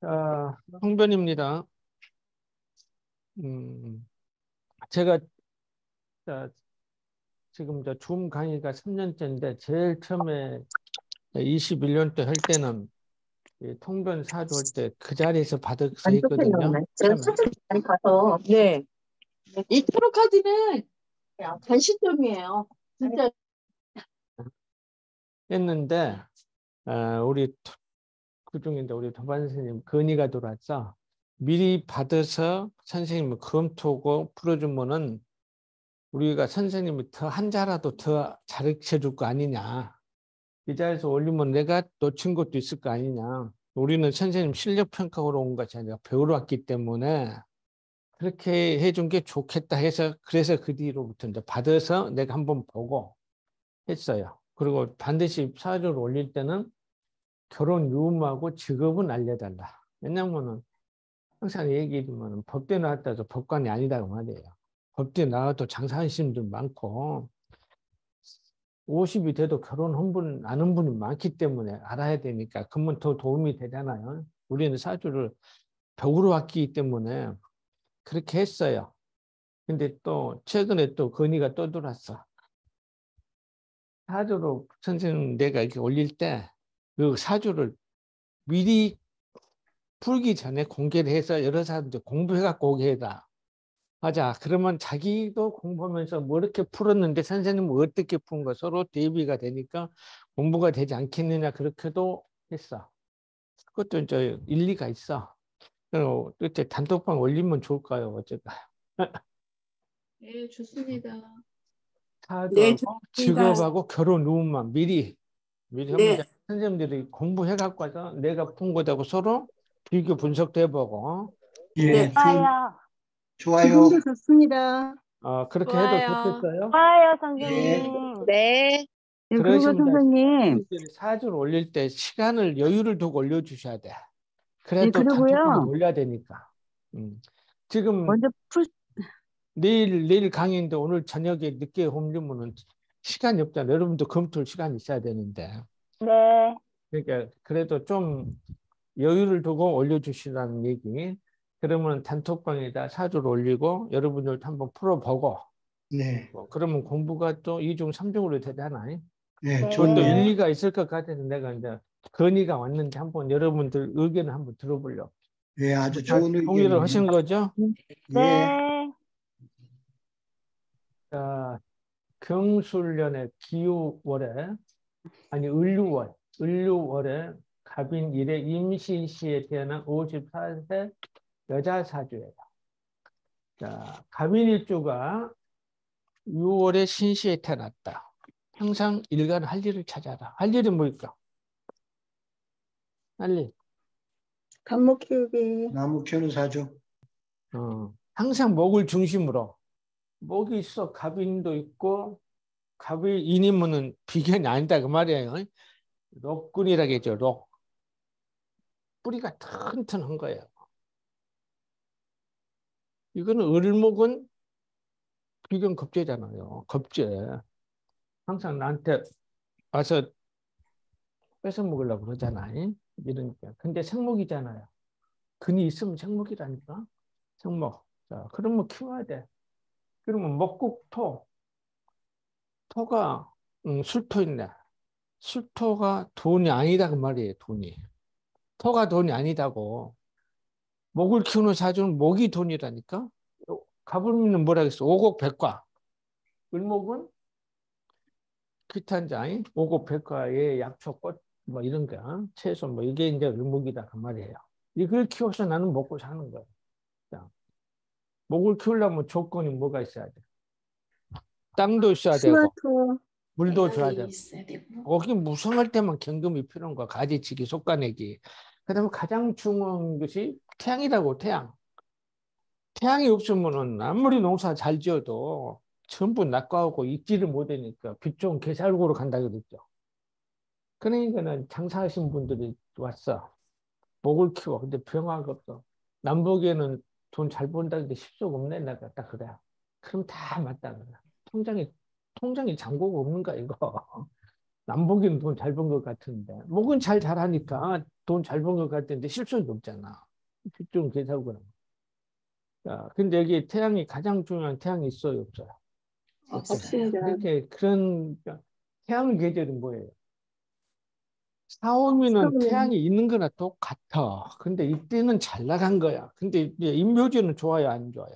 자, 홍변입니다. 음, 제가 자, 지금 저줌 강의가 3년째인데 제일 처음에 21년 때 할 때는 통변 사주 할 때 그 자리에서 받을 수 있거든요. 제가 많이 가서 네. 이 트로 카드는 단시점이에요. 진짜 했는데 어, 우리 그 중에 이제 우리 도반 선생님 건의가 들어왔어. 미리 받아서 선생님이 검토하고 풀어주면은 우리가 선생님이 더 한 자라도 더 가르쳐 줄 거 아니냐. 이 자리에서 올리면 내가 놓친 것도 있을 거 아니냐. 우리는 선생님 실력 평가로 온 것이 아니라 배우러 왔기 때문에 그렇게 해준 게 좋겠다 해서 그래서 그 뒤로부터 이제 받아서 내가 한번 보고 했어요. 그리고 반드시 사주를 올릴 때는 결혼 유음하고 직업은 알려달라. 왜냐면은 항상 얘기하지만 법대 나왔다 도 법관이 아니다고 말이에요. 법대 나와도 장사하시는 분 많고 50이 돼도 결혼 한 분 아는 분이 많기 때문에 알아야 되니까 그러면 더 도움이 되잖아요. 우리는 사주를 벽으로 왔기 때문에 그렇게 했어요. 근데 또 최근에 또 건의가 또 들어왔어. 사주로 선생님 내가 이렇게 올릴 때 그 사주를 미리 풀기 전에 공개를 해서 여러 사람들 공부해갖고 오게 해라. 맞아. 그러면 자기도 공부하면서 뭐 이렇게 풀었는데 선생님은 어떻게 푼 거 서로 대비가 되니까 공부가 되지 않겠느냐 그렇게도 했어. 그것도 이제 일리가 있어. 이렇게 단톡방 올리면 좋을까요? 어쩔까요? 네, 좋습니다. 사주하고 네, 직업하고 결혼 루음만 미리 미리 네. 선생님들이 공부해 갖고 와서 내가 푼 거다고 서로 비교 분석도 해보고 예, 네, 좋아요. 좋아요. 좋습니다. 어, 그렇게 좋아요. 해도 좋겠어요? 좋아요, 선생님. 네. 네. 그리고 선생님. 사주를 올릴 때 시간을 여유를 두고 올려주셔야 돼. 그래도 네, 그리고요. 올려야 되니까. 음. 지금 먼저 풀... 내일 내일 강의인데 오늘 저녁에 늦게 홈리면은 시간이 없잖아요. 여러분도 검토할 시간이 있어야 되는데. 네. 그러니까 그래도 좀 여유를 두고 올려주시라는 얘기. 그러면 단톡방에다 사주를 올리고 여러분들도 한번 풀어보고 네. 뭐 그러면 공부가 또 2중, 3중으로 되잖아요. 네, 그것도 네. 일리가 있을 것 같아서 내가 이제 건의가 왔는데 한번 여러분들 의견을 한번 들어보려고. 네, 아주 좋은 의견. 동의를 하신 거죠? 네. 자, 경술년의 기후월에 아니 을류월, 을류월에 갑인 일의 임신 시에 태어난 54세 여자 사주예요. 자, 갑인일주가 6월에 신시에 태어났다. 항상 일간 할 일을 찾아라. 할 일이 뭘까? 할 일. 감목 키우기. 나무 키우는 사주. 어, 항상 목을 중심으로. 목이 있어. 갑인도 있고, 갑이 인이면은 비견이 아니다. 그 말이에요. 록군이라겠죠. 록. 뿌리가 튼튼한 거예요. 이거는 을목은 비견 겁제잖아요. 겁제. 항상 나한테 와서 뺏어 먹으려고 그러잖아요. 이러니까. 근데 생목이잖아요. 근이 있으면 생목이라니까. 생목. 자, 그러면 키워야 돼. 그러면 목국토. 토가 음, 술토인데 술토가 돈이 아니다 그 말이에요. 돈이. 토가 돈이 아니다고. 목을 키우는 사주는 목이 돈이라니까. 가불미는 뭐라 그랬어? 오곡백과. 을목은 기탄자인 오곡백과의 약초, 꽃, 뭐 이런 거, 채소, 뭐 이게 이제 을목이다 그 말이에요. 이걸 키워서 나는 먹고 사는. 자, 목을 키우려면 조건이 뭐가 있어야 돼? 땅도 있어야 되고, 물도 줘야 되고, 거기 무성할 때만 경금이 필요한 거야. 가지치기, 속가내기. 그 다음에 가장 중요한 것이 태양이라고 태양. 태양이 없으면은 아무리 농사 잘 지어도 전부 낙과하고 익지를 못하니까 빛 좋은 개살구로 간다 그랬죠. 그러니까는 장사하신 분들이 왔어. 목을 키워. 근데 병화가 없어. 남북에는 돈 잘 번다는데 십속 없네. 내가 딱 그래. 그럼 다 맞다 그래. 통장에 통장에 잔고가 없는 거야 이거. 남복이는 돈 잘 번 것 같은데 목은 잘 자라니까 돈 잘 번 것 같은데 실속이 없잖아. 좀 계산구나. 자, 근데 여기 태양이 가장 중요한 태양이 있어요, 없어요? 없습니다. 이렇게 그런 태양 계절은 뭐예요? 사오미는 사오미. 태양이 있는 거나 똑같아. 근데 이때는 잘 나간 거야. 근데 이제 인묘제는 좋아요, 안 좋아요?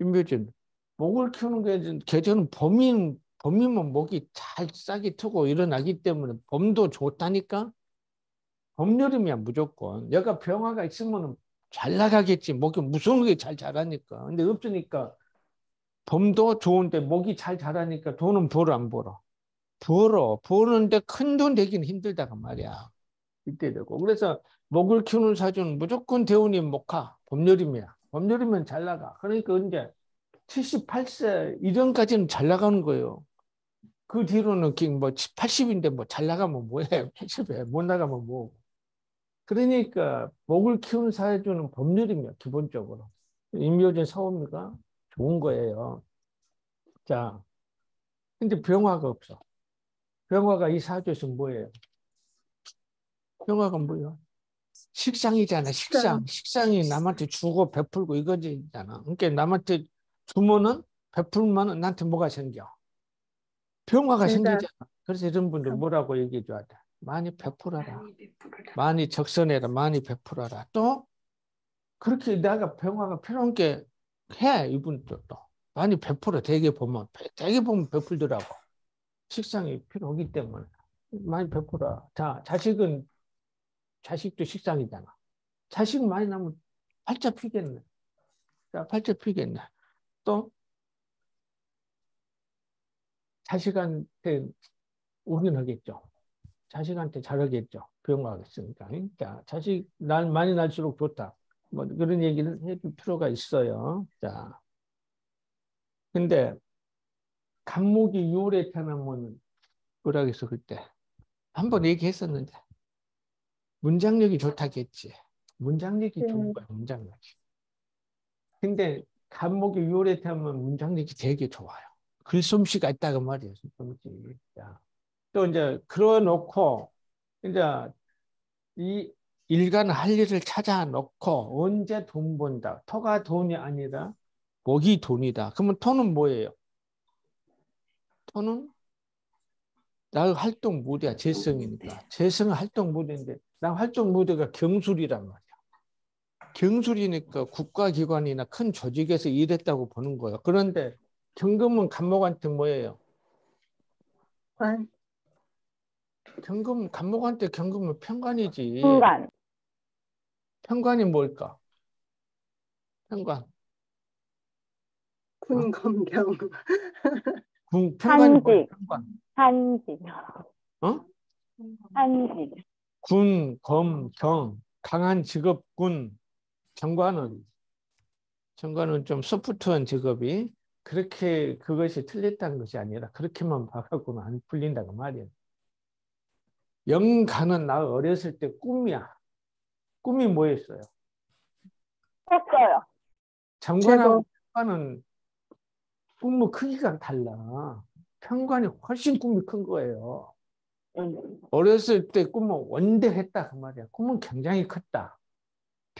인묘제는 목을 키우는 게 계절은 봄인 봄이면 목이 잘 싹이 트고 일어나기 때문에 봄도 좋다니까. 봄 여름이야 무조건. 얘가 병화가 있으면 잘 나가겠지. 목이 무서운 게 잘 자라니까. 근데 없으니까 봄도 좋은데 목이 잘 자라니까 돈은 벌어 안 벌어? 벌어. 버는데 큰 돈 되기는 힘들다가 말이야. 이때 되고. 그래서 목을 키우는 사주는 무조건 대운이 목화. 봄 여름이야. 봄 여름이면 잘 나가. 그러니까 이제 78세 이전까지는 잘 나가는 거예요. 그 뒤로는 그뭐 80인데 뭐 잘 나가면 뭐해? 80에 못 나가면 뭐. 그러니까 목을 키우는 사주는 법률이며 기본적으로. 임묘진 사오미가 좋은 거예요. 자, 근데 병화가 없어. 병화가 이 사주에서 뭐예요? 병화가 뭐예요? 식상이잖아, 식상. 식상이 남한테 주고 베풀고 이거지잖아. 그러니까 남한테 주면은 베풀면은 나한테 뭐가 생겨? 병화가 그러니까- 생기잖아. 그래서 이런 분들 뭐라고 얘기해 줘야 돼? 많이 베풀어라. 많이 적선해라. 많이 베풀어라. 또 그렇게 내가 병화가 필요한 게 해. 이분도 또 많이 베풀어. 대개 보면 대개 보면 베풀더라고. 식상이 필요하기 때문에 많이 베풀어. 자, 자식은 자식도 식상이잖아. 자식 많이 나면 팔자 피겠네. 자, 팔자 피겠네. 또 자식한테 올인하겠죠. 자식한테 잘하겠죠. 있으니까. 자, 자식 날 많이 날수록 좋다. 뭐 그런 얘기를 해줄 필요가 있어요. 자, 근데 간목이 유월에 태어나면 뭐라 그랬어 그때 한번 얘기했었는데 문장력이 좋다겠지. 문장력이 좋은 네. 거야. 문장력이. 근데 간목이 태어나면 문장력이 되게 좋아요. 글솜씨가 있다고 말이에요. 글솜씨. 자. 또 이제 그려놓고 이제 이 일간 할 일을 찾아 놓고 언제 돈 번다. 터가 돈이 아니라 목이 돈이다. 그러면 토는 뭐예요? 토는 나 활동 무대야. 재성이니까. 재성은 활동 무대인데 나 활동 무대가 경술이란 말이야. 경술이니까 국가기관이나 큰 조직에서 일했다고 보는 거예요. 그런데 경금은 간목한테 뭐예요? 관, 경금 간목한테 경금은 편관이지. 순간. 편관이 뭘까? 편관. 군검경, 군 편관이 뭐야? 한직. 편관. 한지. 어? 한지. 군, 검, 경, 강한 직업군, 정관은 정관은 좀 소프트한 직업이 그렇게 그것이 틀렸다는 것이 아니라 그렇게만 봐갖고는 안 풀린다고 말이야. 영가는 나 어렸을 때 꿈이야. 꿈이 뭐였어요? 했어요. 정관하고 편관은 꿈의 크기가 달라. 편관이 훨씬 꿈이 큰 거예요. 음. 어렸을 때 꿈은 원대했다 그 말이야. 꿈은 굉장히 컸다.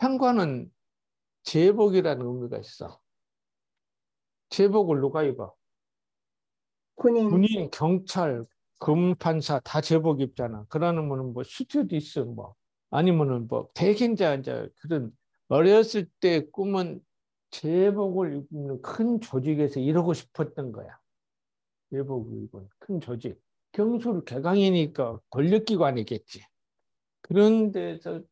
편관은 제복이라는 의미가 있어. 제복을 누가 입어? 군인, 군인, 경찰, 검판사 다 제복 입잖아. 그러면은 뭐 스튜어디스 뭐 아니면은 뭐 대견자 이제 그런 어렸을 때 꿈은 제복을 입는 큰 조직에서 이러고 싶었던 거야. 제복을 입은 큰 조직. 경술 개강이니까 권력기관이겠지. 그런 데서 그-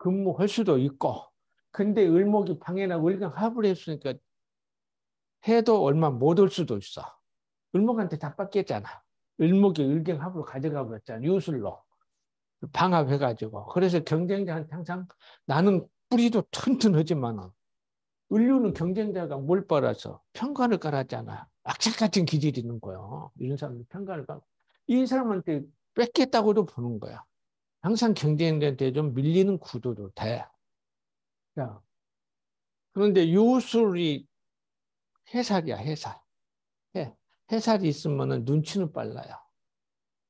근무할 수도 있고. 근데 을목이 방해나 을경 합을 했으니까 해도 얼마 못 올 수도 있어. 을목한테 다 뺏겼잖아. 을목이 을경 합으로 가져가 버렸잖아. 유술로. 방합해가지고. 그래서 경쟁자한테 항상 나는 뿌리도 튼튼하지만 을류는 경쟁자가 뭘 빨아서 평관을 깔았잖아. 악착 같은 기질이 있는 거예요. 이런 사람들 평관을 깔고. 이 사람한테 뺏겠다고도 보는 거야. 항상 경쟁자한테 좀 밀리는 구도도 돼. 자, 그런데 유술이 해살이야, 해살. 해. 해살이 있으면 눈치는 빨라요.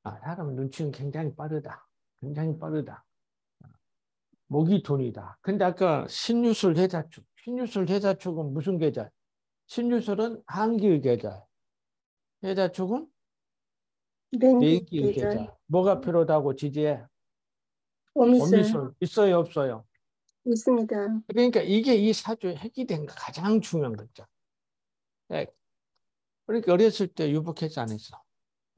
아, 사람 눈치는 굉장히 빠르다. 굉장히 빠르다. 목이 돈이다. 근데 아까 신유술 해자축. 신유술 해자축은 무슨 계절? 신유술은 한기의 계절. 해자축은 내기의 계절. 뭐가 필요하다고 지지해? 오미술 있어요 없어요? 있습니다. 그러니까 이게 이 사주의 핵이 된거 가장 중요한 거죠. 핵. 그러니까 어렸을 때 유복했지 안 했어?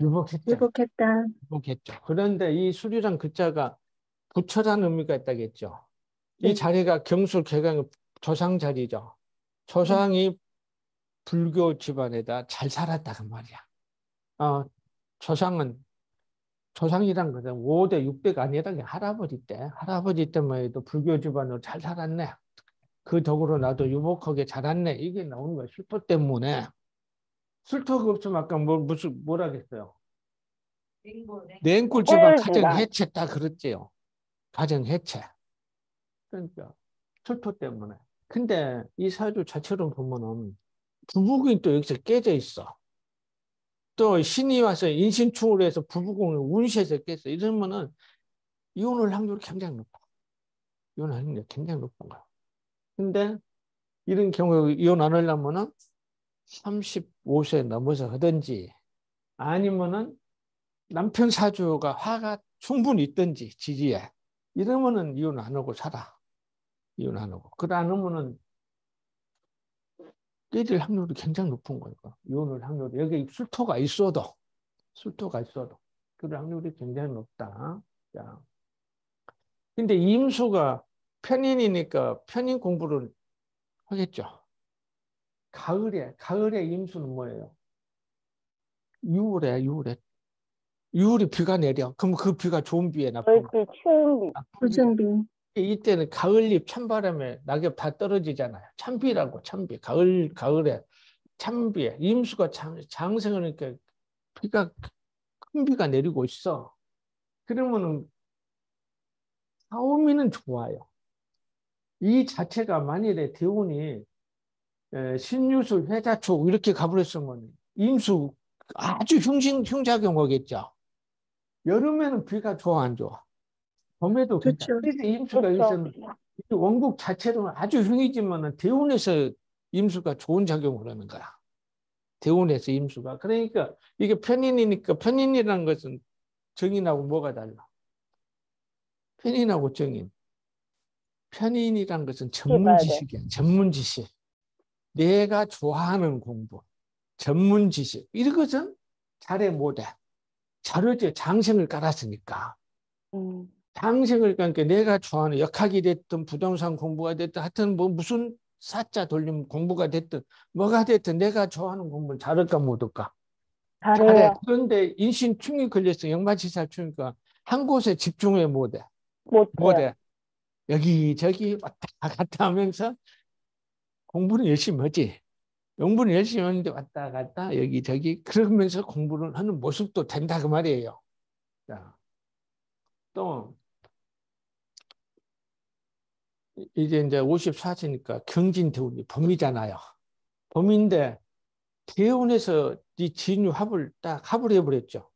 유복했죠. 유복했다. 유복했죠. 그런데 이 수리란 글자가 부처라는 의미가 있다겠죠. 이 네. 자리가 경술 개gang 조상 자리죠. 조상이 불교 집안에다 잘 살았다 그 말이야. 어, 조상은 조상이란 것은 5대, 6대가 아니라 그냥 할아버지 때, 할아버지 때만 해도 불교 집안으로 잘 살았네. 그 덕으로 나도 유복하게 자랐네. 이게 나오는 거야. 술토 때문에. 술토가 없으면 아까 뭐, 무슨, 뭐라겠어요? 냉골 집안. 가정 해체다 그랬지요. 가정 해체. 그러니까 술토 때문에. 근데 이 사주 자체로 보면은 부부궁이 또 여기서 깨져 있어. 또 신이 와서 인신충을 해서 부부궁을 운시해서 깼어. 이러면은 이혼할 확률이 굉장히 높아. 이혼할 확률이 굉장히 높은 거야. 근데 이런 경우에 이혼 안 하려면은 35세 넘어서 하든지 아니면은 남편 사주가 화가 충분히 있든지 지지에 이러면은 이혼 안 하고 살아. 이혼 안 하고. 그래 안 하면은 깨질 확률이 굉장히 높은 거예요. 이혼할 확률이. 여기 술토가 있어도, 술토가 있어도. 그럴 확률이 굉장히 높다. 자. 근데 임수가 편인이니까 편인 공부를 하겠죠. 가을에, 가을에 임수는 뭐예요? 6월에, 6월에. 6월에 비가 내려. 그럼 그 비가 좋은 비에 나쁜 멸치 추운 비. 나쁜 비가 무준비 이때는 가을잎 찬바람에 낙엽 다 떨어지잖아요. 찬비라고 찬비. 가을 가을에 찬비에 임수가 장, 장생하니까 비가 큰 비가 내리고 있어. 그러면은 사오미는 좋아요. 이 자체가 만일에 대운이 에, 신유술 회자촉 이렇게 가버렸으면 임수 아주 흉신 흉작용 하겠죠. 여름에는 비가 좋아 안 좋아? 봄에도 좋죠. 괜찮아. 임수가 그렇죠. 원국 자체로는 아주 흉이지만은 대운에서 임수가 좋은 작용을 하는 거야. 대운에서 임수가. 그러니까 이게 편인이니까 편인이라는 것은 정인하고 뭐가 달라? 편인하고 정인. 편인이란 것은 전문. 지식이야. 전문 지식. 내가 좋아하는 공부. 전문 지식. 이런 것은 잘해 못해. 자료제 장생을 깔았으니까. 음. 장생을 그러니까 내가 좋아하는 역학이 됐든 부동산 공부가 됐든 하여튼 뭐 무슨 사자 돌림 공부가 됐든 뭐가 됐든 내가 좋아하는 공부를 잘할까 못할까? 잘해 잘해요. 그런데 인신충이 걸렸어 역마치살충이니까 한 곳에 집중해 못해. 못해요. 못해. 여기저기 왔다 갔다 하면서 공부는 열심히 하지. 공부는 열심히 하는데 왔다 갔다 여기저기 그러면서 공부를 하는 모습도 된다 그 말이에요. 자, 또 이제 이제 54세니까 경진 대운이 봄이잖아요. 봄인데 대운에서 이 진유 합을 딱 합을 해버렸죠.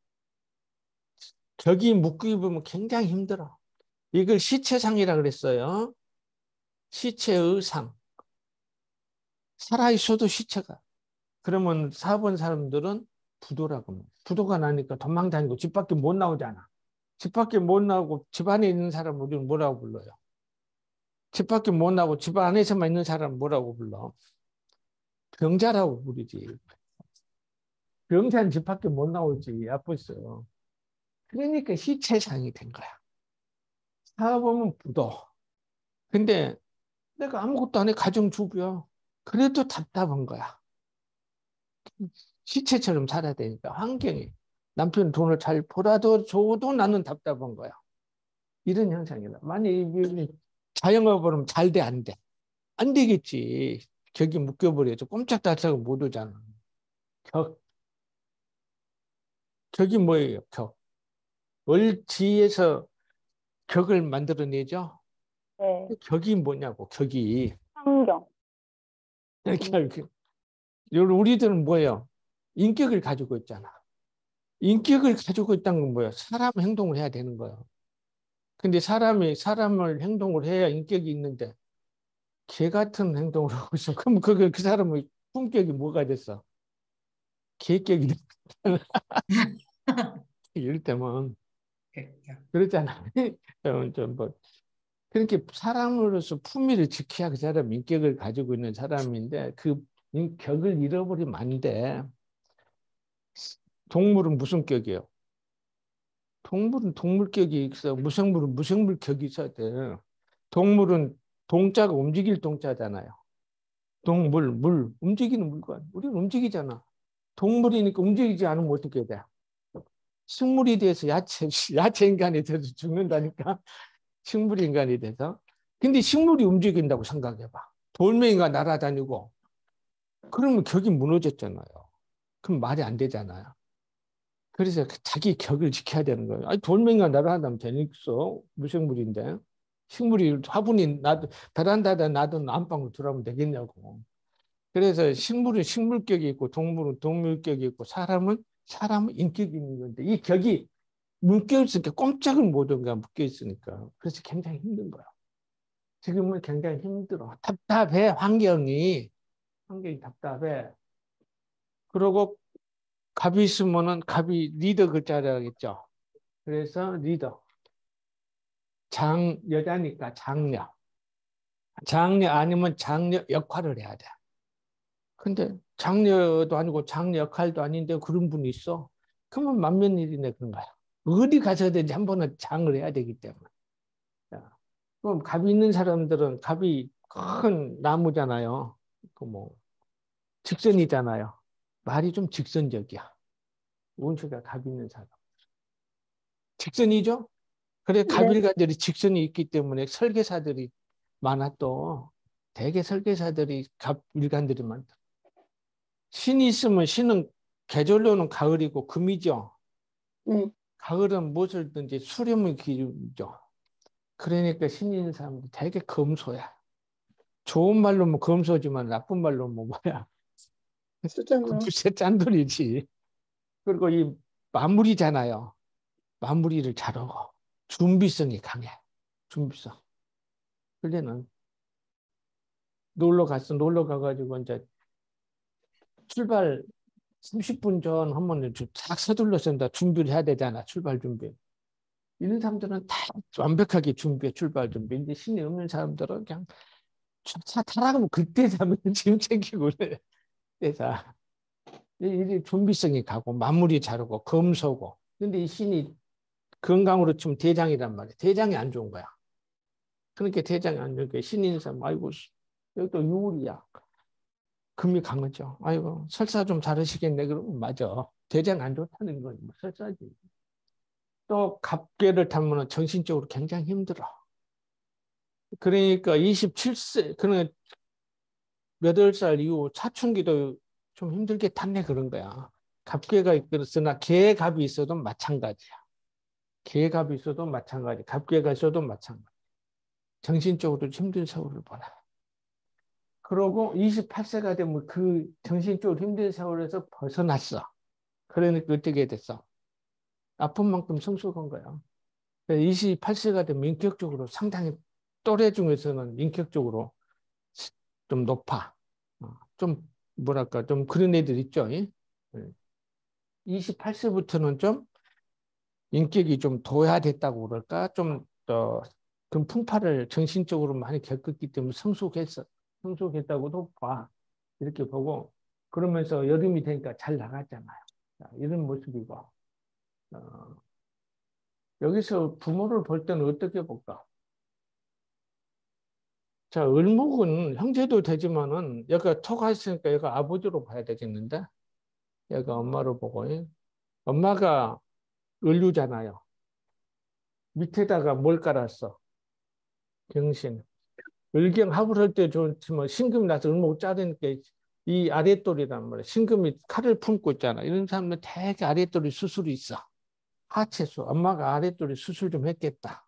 격이 묶고 입으면 굉장히 힘들어. 이걸 시체상이라 그랬어요. 시체의 상. 살아있어도 시체가. 그러면 4번 사람들은 부도라고. 부도가 나니까 도망 다니고 집 밖에 못 나오잖아. 집 밖에 못 나오고 집 안에 있는 사람 우리는 뭐라고 불러요? 집 밖에 못 나오고 집 안에서만 있는 사람 뭐라고 불러? 병자라고 부르지. 병자는 집 밖에 못 나오지. 아팠어요. 그러니까 시체상이 된 거야. 사보면 부도. 근데 내가 아무것도 안 해. 가정주부야. 그래도 답답한 거야. 시체처럼 살아야 되니까 환경이. 남편 돈을 잘 벌어도 줘도 나는 답답한 거야. 이런 현상이다. 만약 이 자영업으로 잘 돼, 안 돼? 안 되겠지. 격이 묶여버려서 꼼짝달싹 못 오잖아. 격. 격이 뭐예요? 격. 월지에서 격을 만들어내죠. 네. 격이 뭐냐고, 격이. 환경. 이렇게 우리들은 뭐예요? 인격을 가지고 있잖아. 인격을 가지고 있다는 건 뭐야? 사람 행동을 해야 되는 거예요. 근데 사람이 사람을 행동을 해야 인격이 있는데 개 같은 행동을 하고 있어. 그럼 그, 그 사람의 품격이 뭐가 됐어? 개격이 됐 이럴 때면 그렇잖아. 어, 좀뭐 그렇게 사람으로서 품위를 지켜야 그 사람 인격을 가지고 있는 사람인데 그 인격을 잃어버리면 안 돼. 동물은 무슨 격이에요? 동물은 동물격이 있어. 무생물은 무생물격이 있어야 돼. 동물은 동자가 움직일 동자잖아요. 동물, 물, 움직이는 물건. 우리는 움직이잖아. 동물이니까 움직이지 않으면 어떻게 돼? 식물이 돼서 야채, 야채 인간이 돼서 죽는다니까. 식물 인간이 돼서. 근데 식물이 움직인다고 생각해봐. 돌멩이가 날아다니고. 그러면 격이 무너졌잖아요. 그럼 말이 안 되잖아요. 그래서 자기 격을 지켜야 되는 거예요. 아니, 돌멩이가 날아다니면 되겠어. 무생물인데. 식물이 화분이 나도 베란다에다 놔둔 안방으로 들어가면 되겠냐고. 그래서 식물은 식물격이 있고 동물은 동물격이 있고 사람은 사람은 인격이 있는 건데 이 격이 묶여 있으니까 꼼짝을 못한가 묶여 있으니까 그래서 굉장히 힘든 거야. 지금은 굉장히 힘들어. 답답해 환경이 환경이 답답해. 그리고 갑이 있으면은 갑이 리더 글자를 하겠죠. 그래서 리더. 장 여자니까 장녀. 장녀 아니면 장녀 역할을 해야 돼. 근데 장녀도 아니고 장녀 역할도 아닌데 그런 분이 있어. 그러면 만면 일이네 그런 거야. 어디 가서든지 한 번은 장을 해야 되기 때문에. 자, 그럼 갑이 있는 사람들은 갑이 큰 나무잖아요. 그 뭐 직선이잖아요. 말이 좀 직선적이야. 운수가 갑이 있는 사람. 직선이죠? 그래 갑일가들이 직선이 있기 때문에 설계사들이 많아 또 대개 설계사들이 갑일간들이 많다. 신이 있으면 신은 계절로는 가을이고 금이죠. 네. 가을은 무엇을든지 수렴의 기준이죠. 그러니까 신이 있는 사람은 되게 검소야. 좋은 말로 뭐 검소지만 나쁜 말로 뭐 뭐야. 쓰잖아. 두세 짠돌이지. 그리고 이 마무리잖아요. 마무리를 잘하고 준비성이 강해. 준비성. 그때는 놀러 갔어. 놀러 가가지고 이제 출발 30분 전 한번 딱 서둘러서 다 준비를 해야 되잖아. 출발 준비. 이런 사람들은 다 완벽하게 준비해. 출발 준비. 이제 신이 없는 사람들은 그냥 차 타라고 그때 자면 짐 챙기고 그래. 대사. 이 준비성이 가고 마무리 잘하고 검소고. 근데 이 신이 건강으로 치면 대장이란 말이야. 대장이 안 좋은 거야. 그러니까 대장이 안 좋은 게 신인 사람 아이고 여기 또 유울이야. 금이 강하죠. 아이고 설사 좀 잘하시겠네. 그러면 맞아. 대장 안 좋다는 건뭐 설사지. 또 갑계를 타면 정신적으로 굉장히 힘들어. 그러니까 27세 그런 몇월 살 이후 사춘기도 좀 힘들게 탔네 그런 거야. 갑계가 있으나 개갑이 있어도 마찬가지야. 개갑이 있어도 마찬가지. 갑계가 있어도 마찬가지. 정신적으로 힘든 세월을 보내. 그러고 28세가 되면 그 정신적으로 힘든 세월에서 벗어났어. 그러니까 어떻게 됐어? 아픈 만큼 성숙한 거야. 28세가 되면 인격적으로 상당히 또래 중에서는 인격적으로 좀 높아. 좀 뭐랄까 좀 그런 애들 있죠. 28세부터는 좀 인격이 좀 도야됐다고 그럴까? 좀더 그 풍파를 정신적으로 많이 겪었기 때문에 성숙했어. 성숙했다고도 봐. 이렇게 보고 그러면서 여름이 되니까 잘 나갔잖아요. 자, 이런 모습이고 어, 여기서 부모를 볼 때는 어떻게 볼까? 자, 을목은 형제도 되지만은 얘가 토가 있으니까 얘가 아버지로 봐야 되겠는데 얘가 엄마로 보고 엄마가 을류잖아요. 밑에다가 뭘 깔았어? 경신. 을경 합을 할 때 좋지만 신금이 나서 을목 자르니까 이 아랫돌이란 말이야. 신금이 칼을 품고 있잖아. 이런 사람들 되게 아랫돌이 수술이 있어. 하체수. 엄마가 아랫돌이 수술 좀 했겠다.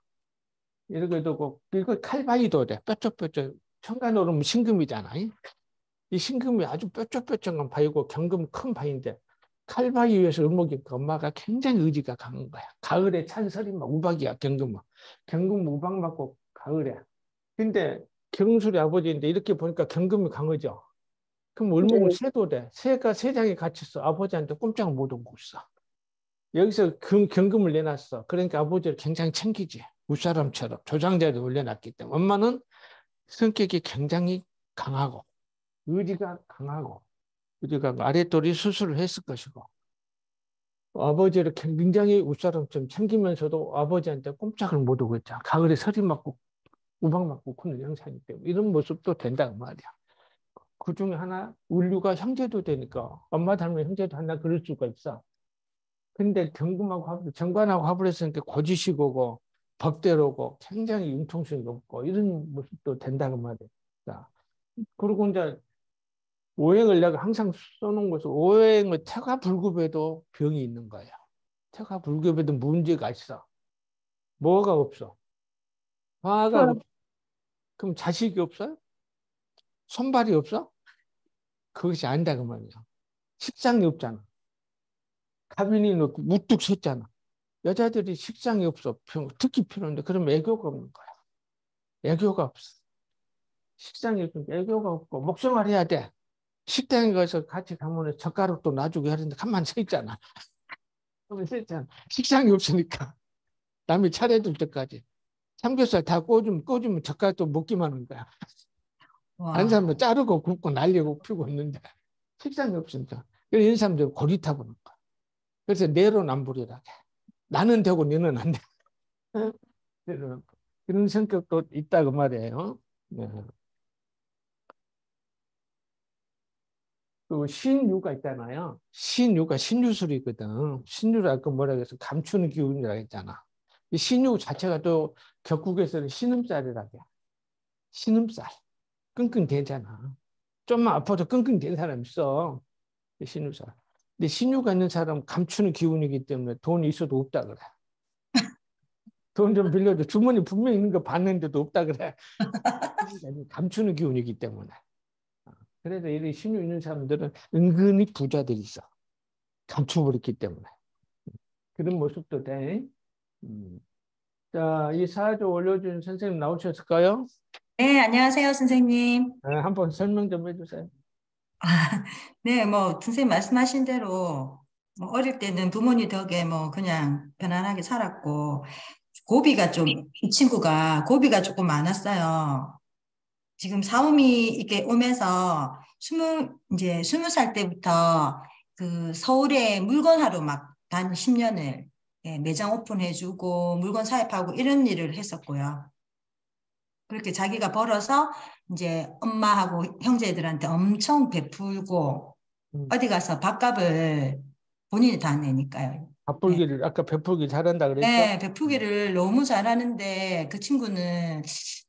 이렇게 되고 이거 칼바위도 돼. 뾰족뾰족. 청간오름 신금이잖아. 이 신금이 아주 뾰족뾰족한 바위고 경금 큰 바위인데 칼바위 위에서 을목이니까 엄마가 굉장히 의지가 강한 거야. 가을에 찬설이 막 우박이야 경금. 경금 우박 맞고 가을에. 근데 경술이 아버지인데 이렇게 보니까 경금이 강하죠. 그럼 을목은 네. 새도 돼. 새가 세 장이 갇혔어. 아버지한테 꼼짝 못 오고 있어. 여기서 금, 경금을 내놨어. 그러니까 아버지를 굉장히 챙기지. 웃사람처럼 조장자를 올려놨기 때문에 엄마는 성격이 굉장히 강하고 의지가 강하고 의지가 아랫돌이 수술을 했을 것이고 아버지를 굉장히 웃사람처럼 챙기면서도 아버지한테 꼼짝을 못 하고 있잖아. 가을에 서리 맞고 우박 맞고 그는 영상이기 때문에 이런 모습도 된다고 말이야. 그 중에 하나 울류가 형제도 되니까 엄마 닮은 형제도 하나 그럴 수가 있어. 근데 경금하고 정관하고 화불했으니까 거짓이고 고 법대로고 굉장히 융통성이 높고 이런 모습도 된다고 말이야. 자, 그리고 이제 오행을 내가 항상 써놓은 것은 오행의 태가 불급에도 병이 있는 거야. 태가 불급에도 문제가 있어. 뭐가 없어? 화가 응. 없. 그럼 자식이 없어요? 손발이 없어? 그것이 아니다 그 말이야. 식상이 없잖아. 가빈이 놓고 무뚝 섰잖아. 여자들이 식상이 없어. 병- 특히 필요한데 그럼 애교가 없는 거야. 애교가 없어. 식상이 없으니까 애교가 없고 목생활 해야 돼. 식당에 가서 같이 가면 젓가락도 놔주고 하는데 가만 서 있잖아. 가만 서 있잖아. 식상이 없으니까 남이 차려줄 때까지 삼겹살 다 꽂으면 꽂으면 젓가락도 먹기만 하는 거야. 와. 안 사람은 자르고 굽고 날리고 피고 있는데 식상이 없으니까. 그래서 이런 사람들 고리타 보는 거야. 그래서 내로남불이라게. 나는 되고 너는 안 돼. 그런 성격도 있다고 말이에요. 네. 그 신유가 있잖아요. 신유가 신유술이거든. 신유를 아까 뭐라 그래서 감추는 기운이라고 했잖아. 이 신유 자체가 또 격국에서는 신음살이라고 해. 신음살. 끙끙대잖아. 좀만 아파도 끙끙댄 사람 있어. 이 신유살. 근데 신유가 있는 사람은 감추는 기운이기 때문에 돈이 있어도 없다 그래. 돈 좀 빌려줘. 주머니 분명히 있는 거 봤는데도 없다 그래. 감추는 기운이기 때문에. 그래서 이런 신유 있는 사람들은 은근히 부자들이 있어. 감춰버렸기 때문에. 그런 모습도 돼. 음. 자, 이 사주 올려준 선생님 나오셨을까요? 네, 안녕하세요, 선생님. 네, 한번 설명 좀 해주세요. 아, 네, 뭐, 선생님 말씀하신 대로, 뭐 어릴 때는 부모님 덕에 뭐, 그냥 편안하게 살았고, 고비가 좀, 이 친구가 고비가 조금 많았어요. 지금 사움이 이렇게 오면서, 스무, 이제 스무 살 때부터 그 서울에 물건 하러 막 단 10년을 매장 오픈해주고, 물건 사입하고 이런 일을 했었고요. 그렇게 자기가 벌어서 이제 엄마하고 형제들한테 엄청 베풀고 음. 어디 가서 밥값을 본인이 다 내니까요. 바풀기를 아까 베풀기 잘한다 그랬죠? 네, 베푸기를 너무 잘하는데 그 친구는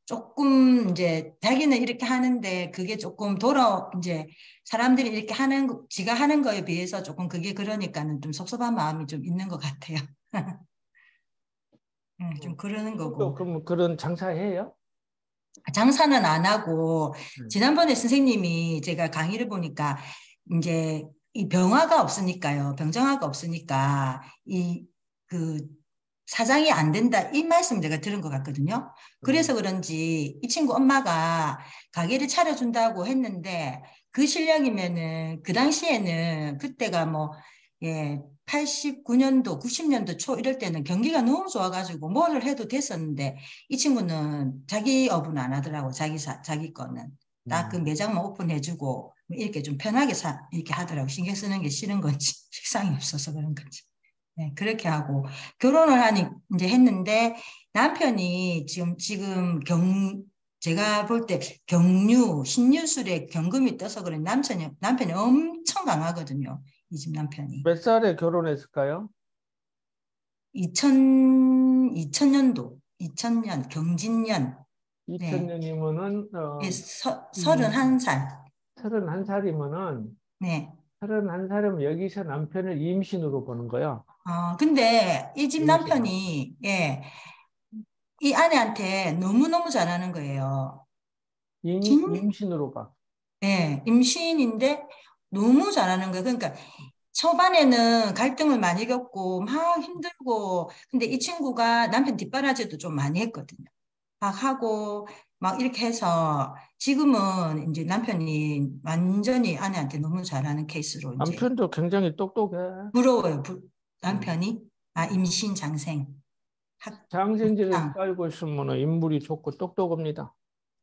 조금 이제 자기는 이렇게 하는데 그게 조금 돌아 이제 사람들이 이렇게 하는 거- 지가 하는 거에 비해서 조금 그게 그러니까는 좀 섭섭한 마음이 좀 있는 것 같아요. 음, 좀 그러는 또 거고. 그럼 그런 장사해요? 장사는 안 하고 음. 지난번에 선생님이 제가 강의를 보니까 이제 이 병화가 없으니까요. 병정화가 없으니까 이 그 사장이 안 된다 이 말씀 제가 들은 것 같거든요. 그래서 그런지 이 친구 엄마가 가게를 차려준다고 했는데 그 실력이면은 그 당시에는 그때가 뭐 예, 89년도, 90년도 초 이럴 때는 경기가 너무 좋아가지고 뭐를 해도 됐었는데 이 친구는 자기 업은 안 하더라고 자기 사, 자기 거는. 딱그 음. 매장만 오픈해주고 뭐 이렇게 좀 편하게 사 이렇게 하더라고. 신경 쓰는 게 싫은 건지 식상이 없어서 그런 건지. 네, 그렇게 하고 결혼을 하니 이제 했는데 남편이 지금 지금 경 제가 볼 때 경유 신유술에 경금이 떠서 그런 남편이 남편이 엄청 강하거든요 이 집 남편이 몇 살에 결혼했을까요? 2000 2000년도 2000년 경진년 2000년이면은 어, 예, 서, 31살. 31살이면은 네. 31살이면 여기서 남편을 임신으로 보는 거야. 어, 근데 이 집. 남편이, 예, 이 아내한테 너무너무 잘하는 거예요. 임, 진- 임신으로 봐. 예, 임신인데 너무 잘하는 거예요. 그러니까 초반에는 갈등을 많이 겪고 막 힘들고 근데 이 친구가 남편 뒷바라지도 좀 많이 했거든요. 막 하고 막 이렇게 해서 지금은 이제 남편이 완전히 아내한테 너무 잘하는 케이스로 이제 남편도 굉장히 똑똑해. 부러워요. 부- 남편이 아 임신 장생 학, 장생지를 아. 깔고 있으면 인물이 좋고 똑똑합니다.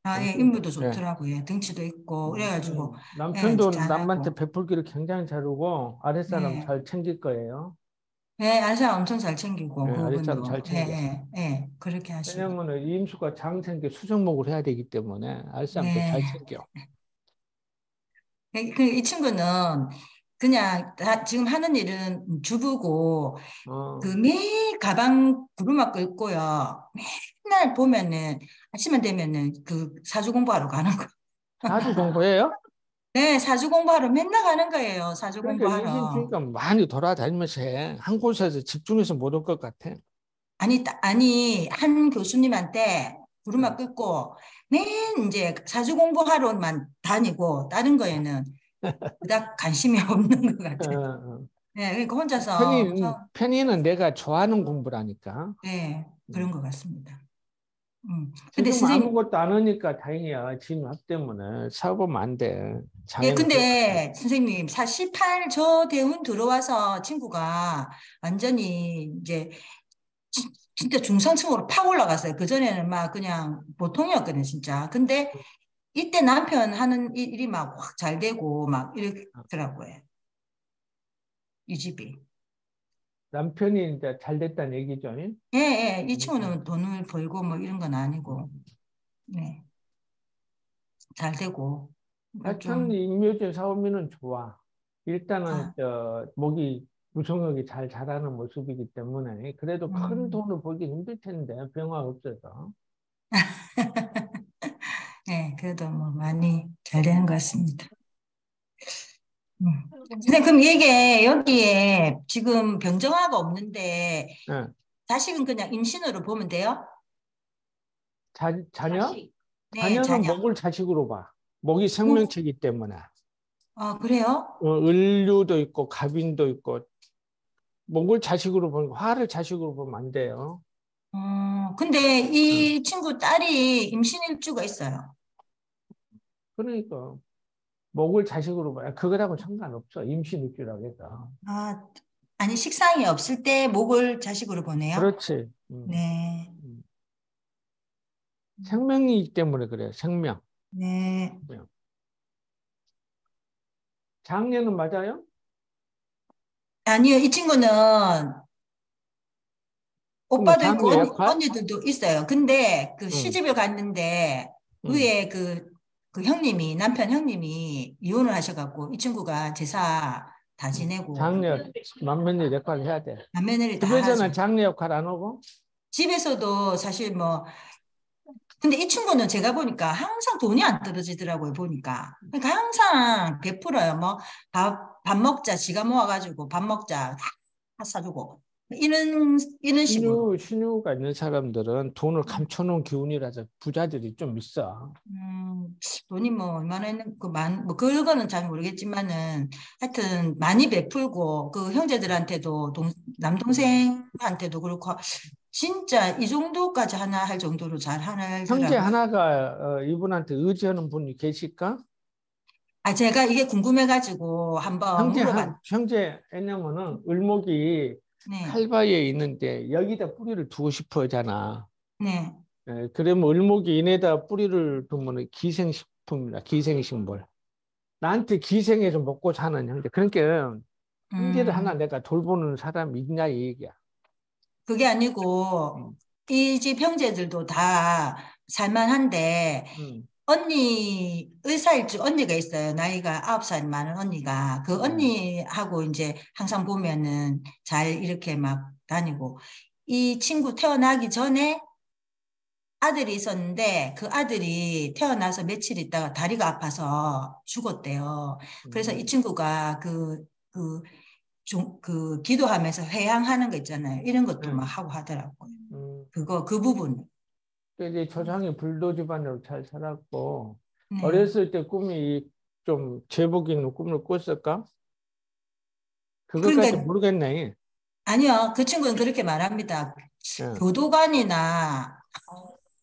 아, 예, 음, 인물도 네. 좋더라고요. 등치도 있고 그래가지고 음, 남편도 잘하고. 남한테 베풀기를 굉장히 잘하고 아랫사람 네. 잘 챙길 거예요. 예, 아사 엄청 잘 챙기고 네, 아랫사람 잘 챙겨. 예, 예, 예, 그렇게 하시고 왜냐면은 임수가 장생기 수정목을 해야 되기 때문에 아랫사람도 네. 잘 챙겨. 그, 이 친구는 그냥 다 지금 하는 일은 주부고 어. 그 매일 가방 구루마 끌고요. 맨날 보면은 아침만 되면은 그 사주 공부하러 가는 거. 아주 공부해요? 네, 사주 공부하러 맨날 가는 거예요. 사주 그러니까 공부하러. 중이니까 많이 돌아다니면서 해. 한 곳에서 집중해서 못 올 것 같아. 아니, 따- 아니, 한 교수님한테 구루마 음. 끌고 맨 이제 사주 공부하러만 다니고 다른 거에는 그닥 관심이 없는 것 어, 같아요. 어. 네, 그러니까 혼자서 편의, 서- 편의는 내가 좋아하는 공부라니까. 네, 그런 것 같습니다. 음. 근데 지금 선생님, 아무것도 안 하니까 다행이야. 진압 때문에 사업하면 안 돼. 예, 장애는 근데 선생님, 48저 대운 들어와서 친구가 완전히 이제 진- 진짜 중산층으로 팍 올라갔어요. 그 전에는 막 그냥 보통이었거든요, 진짜. 근데 이때 남편 하는 일- 일이 막 확 잘 되고 막 이렇더라고요. 이 집이. 남편이 이제 잘 됐다는 얘기죠. 응? 예, 예, 이 친구는 돈을 벌고 뭐 이런 건 아니고, 네. 잘 되고. 그러니까 좀- 하여튼 임묘진 사오미는 좋아. 일단은 아. 저 목이 무성하게 잘 자라는 모습이기 때문에 그래도 큰 음. 돈을 벌기 힘들 텐데 병화 없어서. 네, 그래도 뭐 많이 잘 되는 것 같습니다. 음. 선생님, 그럼 이게 여기에 지금 병정화가 없는데 예. 자식은 그냥 임신으로 보면 돼요? 자, 자녀? 자식. 네, 자녀는 자녀. 목을 자식으로 봐. 목이 생명체이기 때문에. 아, 그래요? 어, 을류도 있고 갑인도 있고 목을 자식으로 보는 화를 자식으로 보면 안 돼요. 어, 근데 이 친구 딸이 임신 일주가 있어요. 그러니까 목을 자식으로 봐야 그거하고 상관없어. 임신 육주라고 해서. 아, 아니 식상이 없을 때 목을 자식으로 보네요. 그렇지. 음. 네, 생명이기 때문에 그래요. 생명. 네. 장녀는 맞아요? 아니요, 이 친구는 오빠도 있고 언니? 언니들도 있어요. 근데 그 응. 시집을 갔는데 응. 위에 그, 그 형님이 남편 형님이 이혼을 하셔갖고 이 친구가 제사 다 지내고 장녀 만면이 역할을 해야 돼. 남매들이 다 집에서는. 장녀 역할 안 하고? 집에서도 사실 뭐 근데 이 친구는 제가 보니까 항상 돈이 안 떨어지더라고요 보니까 그러니까 항상 베풀어요 뭐 밥 밥 먹자 지가 모아가지고 밥 먹자 다 사주고 이런 이런 식으로 신유, 신유 가 있는 사람들은 돈을 감춰놓은 기운이라서 부자들이 좀 있어. 음, 돈이 뭐 얼마나 있는 그만뭐 그거는 잘 모르겠지만은 하여튼 많이 베풀고 그 형제들한테도 동, 남동생한테도 그렇고 진짜 이 정도까지 하나 할 정도로 잘 하나 형제 하나가 어, 이분한테 의지하는 분이 계실까? 아 제가 이게 궁금해가지고 한번 형제 물어봤 한, 형제 왜냐면은 을목이 네, 칼바위에 있는데 여기다 뿌리를 두고 싶어 하잖아. 네. 예, 그러면 을목이 인에다 뿌리를 두면 기생식품이다. 기생식물. 나한테 기생해서 먹고 사는 형제. 그러니까 형제를 음, 하나 내가 돌보는 사람이 있냐 이 얘기야. 그게 아니고 음. 이집 형제들도 다 살만한데 음. 언니 의사일주 언니가 있어요. 나이가 아홉 살 많은 언니가 그 음. 언니하고 이제 항상 보면은 잘 이렇게 막 다니고 이 친구 태어나기 전에 아들이 있었는데 그 아들이 태어나서 며칠 있다가 다리가 아파서 죽었대요. 그래서 음. 이 친구가 그, 그, 좀, 그, 기도하면서 회향하는 거 있잖아요. 이런 것도 음. 막 하고 하더라고요. 음. 그거, 그 부분. 이제 조상이 불도 집안으로 잘 살았고 네. 어렸을 때 꿈이 좀 제복 있는 꿈을 꿨을까? 그것까지 그러니까- 모르겠네. 아니요, 그 친구는 그렇게 말합니다. 예. 교도관이나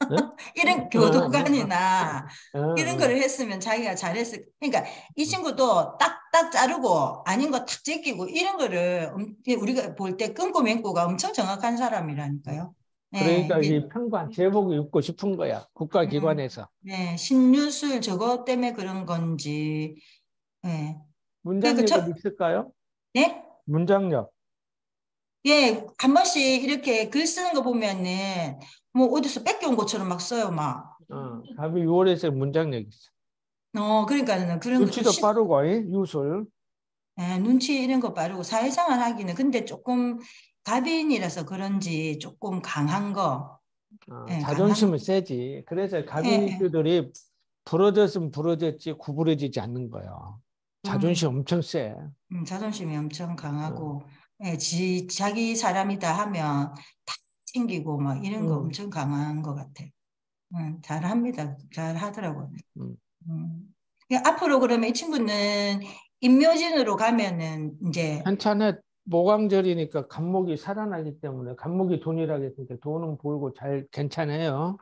네? 이런 교도관이나 어, 이런 어. 거를 했으면 자기가 잘했을. 그러니까 이 친구도 딱딱 자르고 아닌 거 탁 제끼고 이런 거를 엄- 우리가 볼 때 끊고 맹고가 엄청 정확한 사람이라니까요. 네, 그러니까 이게- 이 평관 제복이 입고 싶은 거야. 국가기관에서. 네, 신유술 저거 때문에 그런 건지. 네. 문장력이 저- 있을까요? 네? 문장력. 예, 한 번씩 이렇게 글 쓰는 거 보면은 뭐 어디서 뺏겨온 것처럼 막 써요, 막. 어, 답이 6월에서 문장력 있어. 어, 그러니까는 그런 거 눈치도 좀 빠르고 이? 유술. 예, 눈치 이런 거 빠르고 사회생활 하기는 근데 조금 가빈이라서 그런지 조금 강한 거. 어, 예, 자존심은 세지. 그래서 가빈이들이 부러졌으면 부러졌지 구부러지지 않는 거예요. 자존심 엄청 세. 음, 자존심이 엄청 강하고 예, 지, 자기 사람이다 하면 다 챙기고 막 이런 거 음. 엄청 강한 것 같아요. 음, 잘합니다. 잘 하더라고요. 음. 음. 예, 앞으로 그러면 이 친구는 임묘진으로 가면은 이제 한참에 모광절이니까 간목이 살아나기 때문에 간목이 돈이라고 했으니까 돈은 벌고 잘 괜찮아요.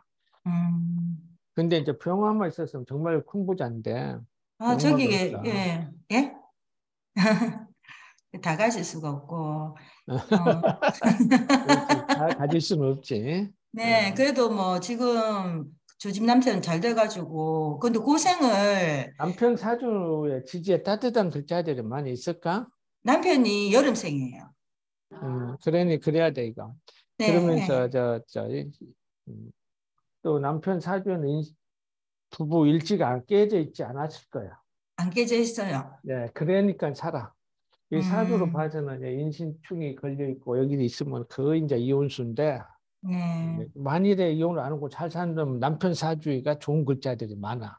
음, 근데 이제 병화만 있었으면 정말 큰 부자인데 아, 저기, 어렵다. 예, 예? 다 가질 수가 없고, 어. 다 가질 수는 없지. 네, 음. 그래도 뭐 지금 저집 남편 잘 돼가지고, 근데 고생을 남편 사주에 지지에 따뜻한 글자들이 많이 있을까? 남편이 여름생이에요. 음, 그러니 그래야 돼 이거. 네, 그러면서 저, 저, 이- 음, 또 남편 사주는 인- 부부 일지가 안 깨져 있지 않았을 거야. 안 깨져 있어요. 네, 그러니까 살아. 이 사주로 음. 봐서는 이제 인신충이 걸려 있고 여기 있으면 그거 이제 이혼수인데 네. 만일에 이혼을 안 하고 잘 사는 남편 사주가 좋은 글자들이 많아.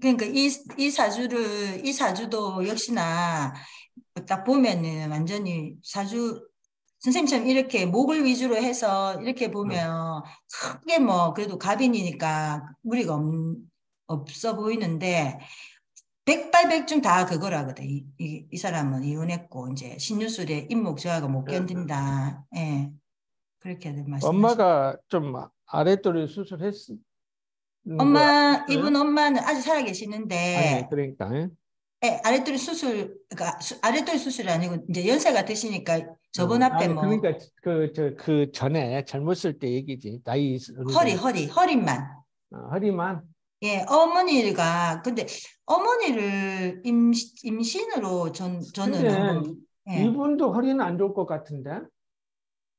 그러니까 이, 이 사주를, 이 사주도 역시나 딱 보면은 완전히 사주, 선생님처럼 이렇게 목을 위주로 해서 이렇게 보면 크게 뭐 그래도 갑인이니까 무리가 없, 없어 보이는데 백발백중 다 그거라거든. 이, 이, 이 사람은 이혼했고 이제 신유술에 인목 저하가 못 견딘다. 예. 그렇게 말씀. 엄마가 좀 아랫도리 수술했. 엄마 네. 이분 엄마는 아직 살아 계시는데 아니 그러니까 예? 예, 아랫도리 수술, 그러니까 수- 아랫도리 수술이 아니고 이제 연세가 드시니까 저번 어, 앞에 아니, 뭐 그러니까 그저그 전에 젊었을 때 얘기지 나이 어느 허리. 허리, 허리만. 어, 허리만 예, 어머니가 근데 어머니를 임, 임신으로 전 저는 예. 이분도 허리는 안 좋을 것 같은데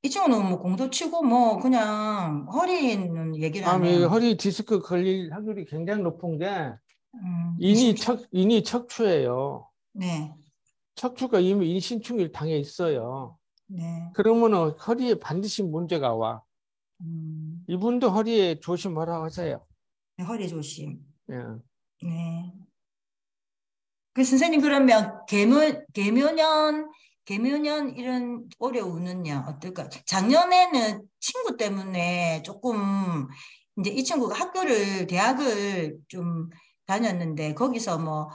이 친구는 뭐 공도 치고 뭐 그냥 허리는 얘기를 안 아니 해요. 허리 디스크 걸릴 확률이 굉장히 높은 게 음, 인이 20척 인이 척추예요. 네, 척추가 이미 인신충이 당해 있어요. 네. 그러면은 허리에 반드시 문제가 와. 음, 이분도 허리에 조심하라고 하세요. 네, 허리 조심. 예. 네. 그 선생님 그러면 개묘 개묘년 개묘년 이런 올해 우는요 어떨까? 작년에는 친구 때문에 조금 이제 이 친구가 학교를 대학을 좀 다녔는데 거기서 뭐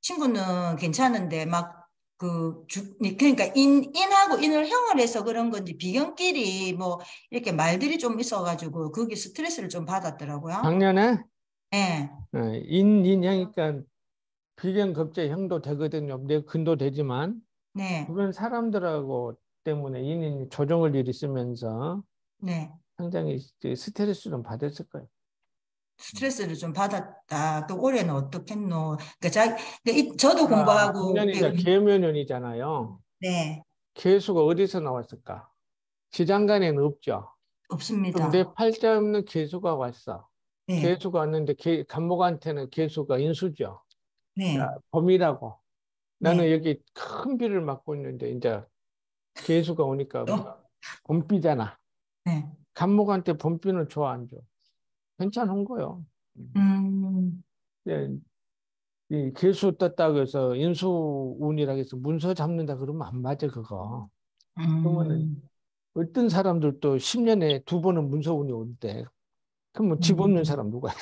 친구는 괜찮은데 막 그 주 그러니까 인 인하고 인을 형을 해서 그런 건지 비견끼리 뭐 이렇게 말들이 좀 있어가지고 거기 스트레스를 좀 받았더라고요. 작년에 예. 어, 인 인형이니까 비견 급제 형도 되거든요. 내 근도 되지만 네. 주변 사람들하고 때문에 인인 조정을 일 있으면서 네. 상당히 이제 스트레스를 받았을 거예요. 스트레스를 좀 받았다. 그 올해는 어떻겠노? 그러니까 자, 이- 저도 아, 공부하고 예, 계묘년이잖아요. 네 계수가 어디서 나왔을까? 지장간에는 없죠. 없습니다. 내 팔자 없는 계수가 왔어. 네, 계수가 왔는데 계, 간목한테는 계수가 인수죠. 네, 야, 범이라고. 나는 네. 여기 큰 비를 맞고 있는데 이제 계수가 오니까 어. 봄비잖아. 네. 간목한테 봄비는 좋아 안 줘? 괜찮은 거요. 음, 예, 이 계수 떴다고 해서 인수운이라고 해서 문서 잡는다 그러면 안 맞아 그거. 그러면은 음, 어떤 사람들도 10년에 두 번은 문서운이 온대. 그러면 집 없는 음. 사람 누가 있어?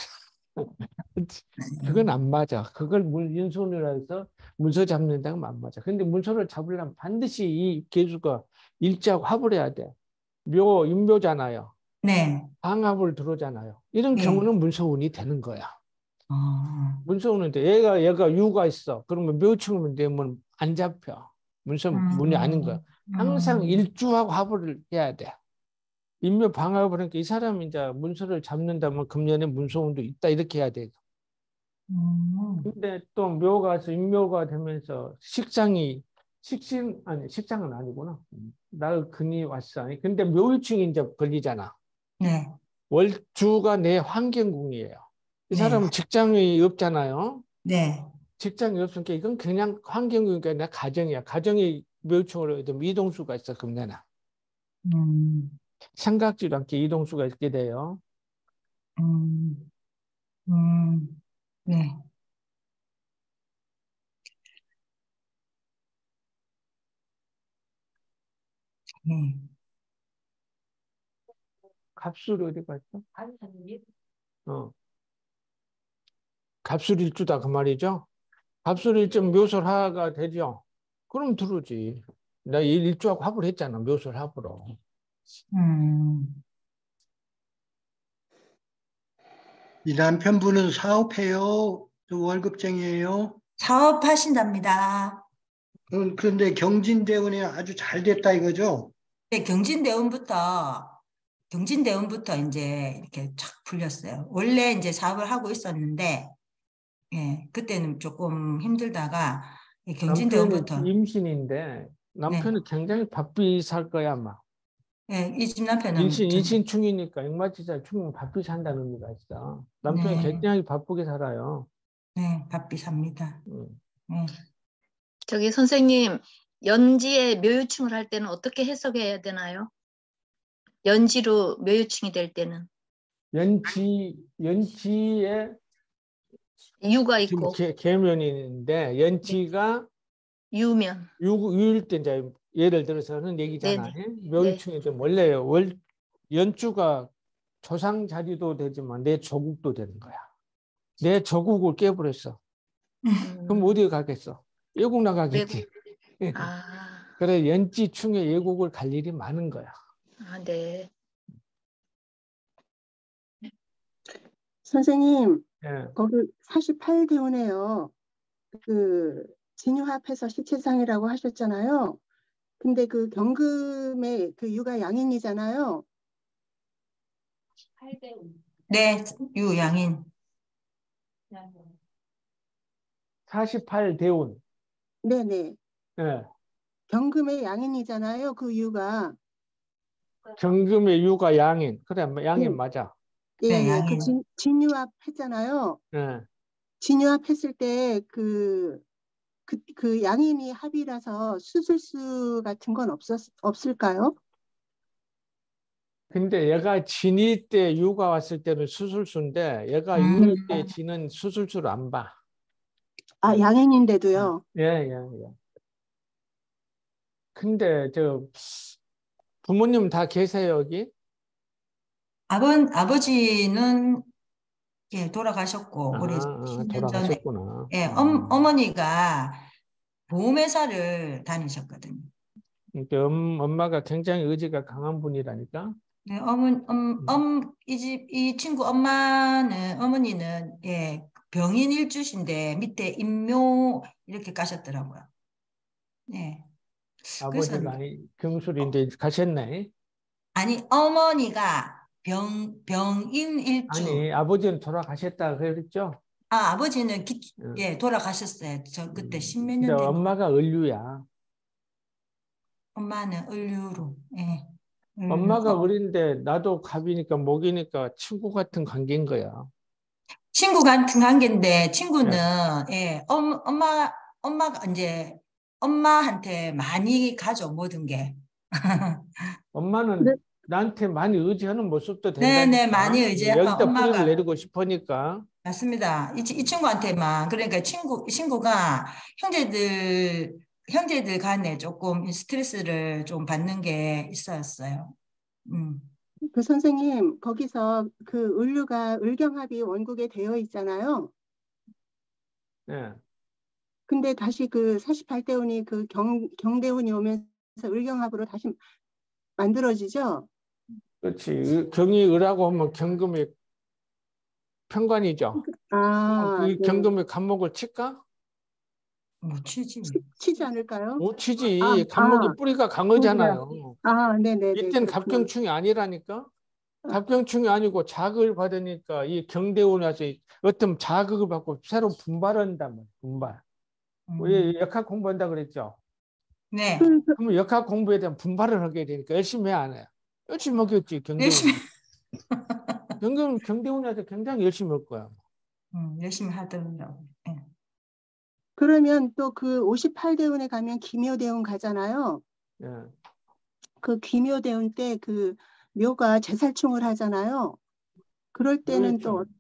그건 안 맞아. 그걸 문- 인손이라 해서 문서 잡는다면 안 맞아. 근데 문서를 잡으려면 반드시 이 개수가 일자하고 합을 해야 돼. 묘, 인묘잖아요. 네. 방합을 들어오잖아요. 이런 네. 경우는 문서운이 되는 거야. 어, 문서운인데 얘가 얘가 유가 있어. 그러면 묘충이면 되면 안 잡혀. 문서 문이 아닌 거야. 항상 음. 일주하고 합을 해야 돼. 인묘 방합을 하니까 이 사람이 이제 문서를 잡는다면 금년에 문서운도 있다 이렇게 해야 돼. 음. 근데 또 묘가 인묘가 되면서 식상이 식신 아니 식상은 아니구나. 날 근이 왔어. 근데 묘유충이 이제 걸리잖아. 네. 월주가 내 환경궁이에요. 이 네. 사람은 직장이 없잖아요. 네. 직장이 없으니까 이건 그냥 환경궁이니까 내 가정이야. 가정이 묘유충으로 되면 이동수가 있어 금년에. 음. 삼각지로 함께 이동수가 있게 돼요. 음. 음. 네. 네. 갑술 어디 갔어? 어. 갑술일주다 그 말이죠. 갑술일주 묘설하가 되죠. 그럼 들어오지. 나이 일주하고 합을 했잖아. 묘설합으로. 음. 이 남편분은 사업해요? 또 월급쟁이에요? 사업하신답니다. 그- 그런데 경진대운이 아주 잘 됐다 이거죠? 네, 경진대원부터 경진대원부터 이제 이렇게 착 풀렸어요. 원래 이제 사업을 하고 있었는데, 예, 그때는 조금 힘들다가 경진대원부터, 임신인데 남편이 굉장히 바삐 살 거야 아마. 예, 이 집 남편은 인신 좀- 인신충이니까 액마지자 충은 바삐 산다는 의미가 있어. 남편이 네. 굉장히 바쁘게 살아요. 네, 바삐 삽니다. 음. 예. 저기 선생님, 연지에 묘유충을 할 때는 어떻게 해석해야 되나요? 연지로 묘유충이 될 때는 연지 연지에 유가 있고 개, 계면인데 연지가 유면. 유, 유일 때 이제 예를 들어서는 얘기잖아. 묘유충이 좀 원래 월 연주가 조상 자리도 되지만 내 조국도 되는 거야. 내 조국을 깨버렸어. 음, 그럼 어디 가겠어? 외국 나가겠지. 아, 그래 연지충의 예국을 갈 일이 많은 거야. 아, 네. 선생님, 예. 거기 48대운에요. 그 진유합해서 시체상이라고 하셨잖아요. 근데 그 경금의 그 유가 양인이잖아요. 네, 유 양인. 48대운. 네네. 예. 경금의 양인이잖아요. 그 유가. 경금의 유가 양인. 그래 양인 네. 맞아. 예, 네, 예. 그 진, 진유합 했잖아요. 예. 진유합 했을 때 그, 그, 그 양인이 합이라서 수술수 같은 건 없었, 없을까요? 근데 얘가 진이 때 유가 왔을 때는 수술수인데 얘가 음. 유일 때 진은 수술수를 안 봐. 아, 양인인데도요. 예, 예, 예. 근데 저 부모님 다 계세요 여기? 아버, 아버지는 예, 돌아가셨고, 우리 아, 10년 전에. 돌아가셨구나. 예, 음. 엄, 어머니가 보험회사를 다니셨거든요. 그러니까 엄, 엄마가 굉장히 의지가 강한 분이라니까. 네, 어머, 엄, 엄, 이 집, 이 친구 엄마는, 어머니는, 예, 병인 일주신데 밑에 임묘 이렇게 가셨더라고요. 예. 그래서, 아버지가 경술인데 가셨네. 아니, 어머니가 병, 병인 일주. 아니 아버지는 돌아가셨다 그랬죠. 아, 아버지는 기, 응. 예, 돌아가셨어요. 저 그때 음, 십몇 년 된. 엄마가 을류야. 엄마는 을류로, 예. 을류. 엄마가 어, 을인데 나도 갑이니까 목이니까 친구 같은 관계인 거야. 친구 같은 관계인데 친구는 네. 예, 엄, 엄마 엄마가 이제 엄마한테 많이 가죠 모든 게. 엄마는 네. 나한테 많이 의지하는 모습도 네. 네, 많이 의지하고 여기다 엄마가- 뿌리를 내리고 싶으니까. 맞습니다. 이, 치- 이 친구한테만 그러니까 친구 친구가 형제들 형제들 간에 조금 스트레스를 좀 받는 게 있었어요. 음. 그 선생님, 거기서 그 을류가 을경합이 원국에 되어 있잖아요. 예. 근데 다시 그 48대 운이 그 경, 경대운이 오면서 을경합으로 다시 만들어지죠? 그렇지. 의- 경이 을하고 하면 경금이 편관이죠. 아, 그 네. 경금의 간목을 칠까? 못 치지. 치 지 않을까요? 못 치지. 아, 간목의 아. 뿌리가 강하잖아요. 아, 네네. 이때는 갑경충이 아니라니까. 아. 갑경충이 아니고 자극을 받으니까 이 경대운이 와서 어떤 자극을 받고 새로 분발한단 말이야. 분발. 음. 왜 역학 공부한다 그랬죠? 네. 그러면 역학 공부에 대한 분발을 하게 되니까 열심히 해, 안 해요? 열심히 하겠지. 열심히. 경대운 경대운한테 굉장히 열심히 할 거야. 음, 열심히 하더라고. 예. 그러면 또 그 58대 운에 가면 기묘대운 가잖아요. 예. 그 기묘대운 때 그 묘가 제살충을 하잖아요. 그럴 때는 또 묘일충.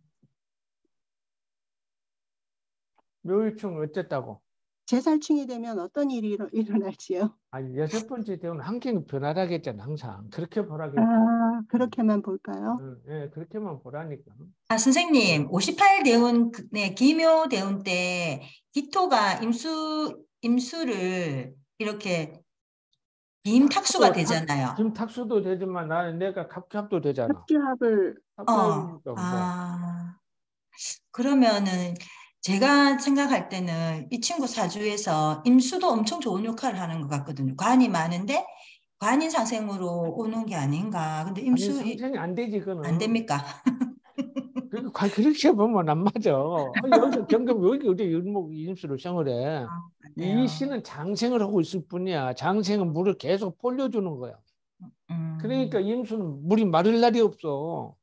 묘일충 어쨌다고? 제살충이 되면 어떤 일이 일어, 일어날지요? 아니 여섯 번째 대운 환경이 변화하겠잖아 항상 그렇게 보라겠죠. 아, 그렇게만 볼까요? 응, 예, 그렇게만 보라니까. 아, 선생님, 58 대운, 그- 네, 기묘 대운 때 기토가 임수, 임수를 이렇게 임탁수가 어, 되잖아요. 김탁수도 되지만 나는 내가 갑갑도 되잖아. 합기합을 어, 뭐. 아, 그러면은 제가 생각할 때는 이 친구 사주에서 임수도 엄청 좋은 역할을 하는 것 같거든요. 관이 많은데 관인 상생으로 오는 게 아닌가. 근데 아니 임수 상생이 안 되지 그는. 안 됩니까? 그 관- 그렇게 보면 안 맞아. 어, 여기서 경금 여기 어디 일목 임수를 생을 해. 이 씨는 장생을 하고 있을 뿐이야. 장생은 물을 계속 pol려주는 거야. 음, 그러니까 임수는 물이 마를 날이 없어.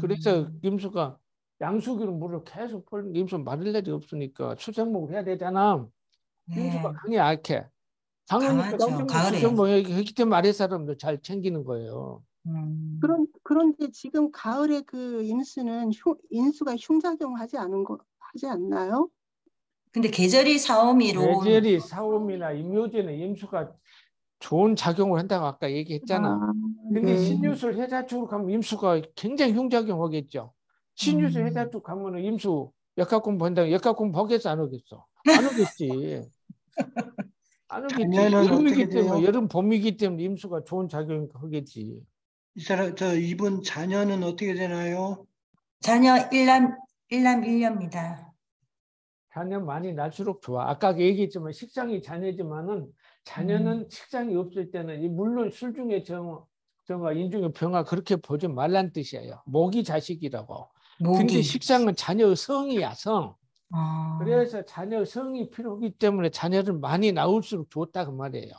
그래서 음, 임수가 양수기로 물을 계속 pol는 임수 마를 날이 없으니까 수생목을 해야 되잖아. 임수가 네. 강해 약해. 강하니까 강하죠, 가을에. 수생목 하기 때문에 아래 사람들 잘 챙기는 거예요. 음. 그런 그런데 지금 가을에 그 임수는 흉, 인수가 흉작용하지 않은 거 하지 않나요? 근데 계절이 사오미로 계절이 사오미나 임묘제는 임수가 좋은 작용을 한다고 아까 얘기했잖아. 아, 근데 네. 신유술 해자축으로 가면 임수가 굉장히 흉작용하겠죠. 신유술 음. 해자축 가면은 임수 역학 공부 한다고 역학 공부 하겠어 안 하겠어? 안 하겠지. 안 하겠지. 여름이기? 때문에 여름 봄이기 때문에 임수가 좋은 작용 하겠지. 이 사람 저 이분 자녀는 어떻게 되나요? 자녀 일남 일남 일녀입니다. 자녀 많이 날수록 좋아. 아까 얘기했지만 식상이 자녀지만은 자녀는 식상이 없을 때는 이 물론 술 중에 정 정화 인중의 병화 그렇게 보지 말란 뜻이에요. 목이 자식이라고. 근데 모기. 식상은 자녀 성이 야 성. 어, 그래서 자녀 성이 필요하기 때문에 자녀를 많이 낳을수록 좋다 그 말이에요.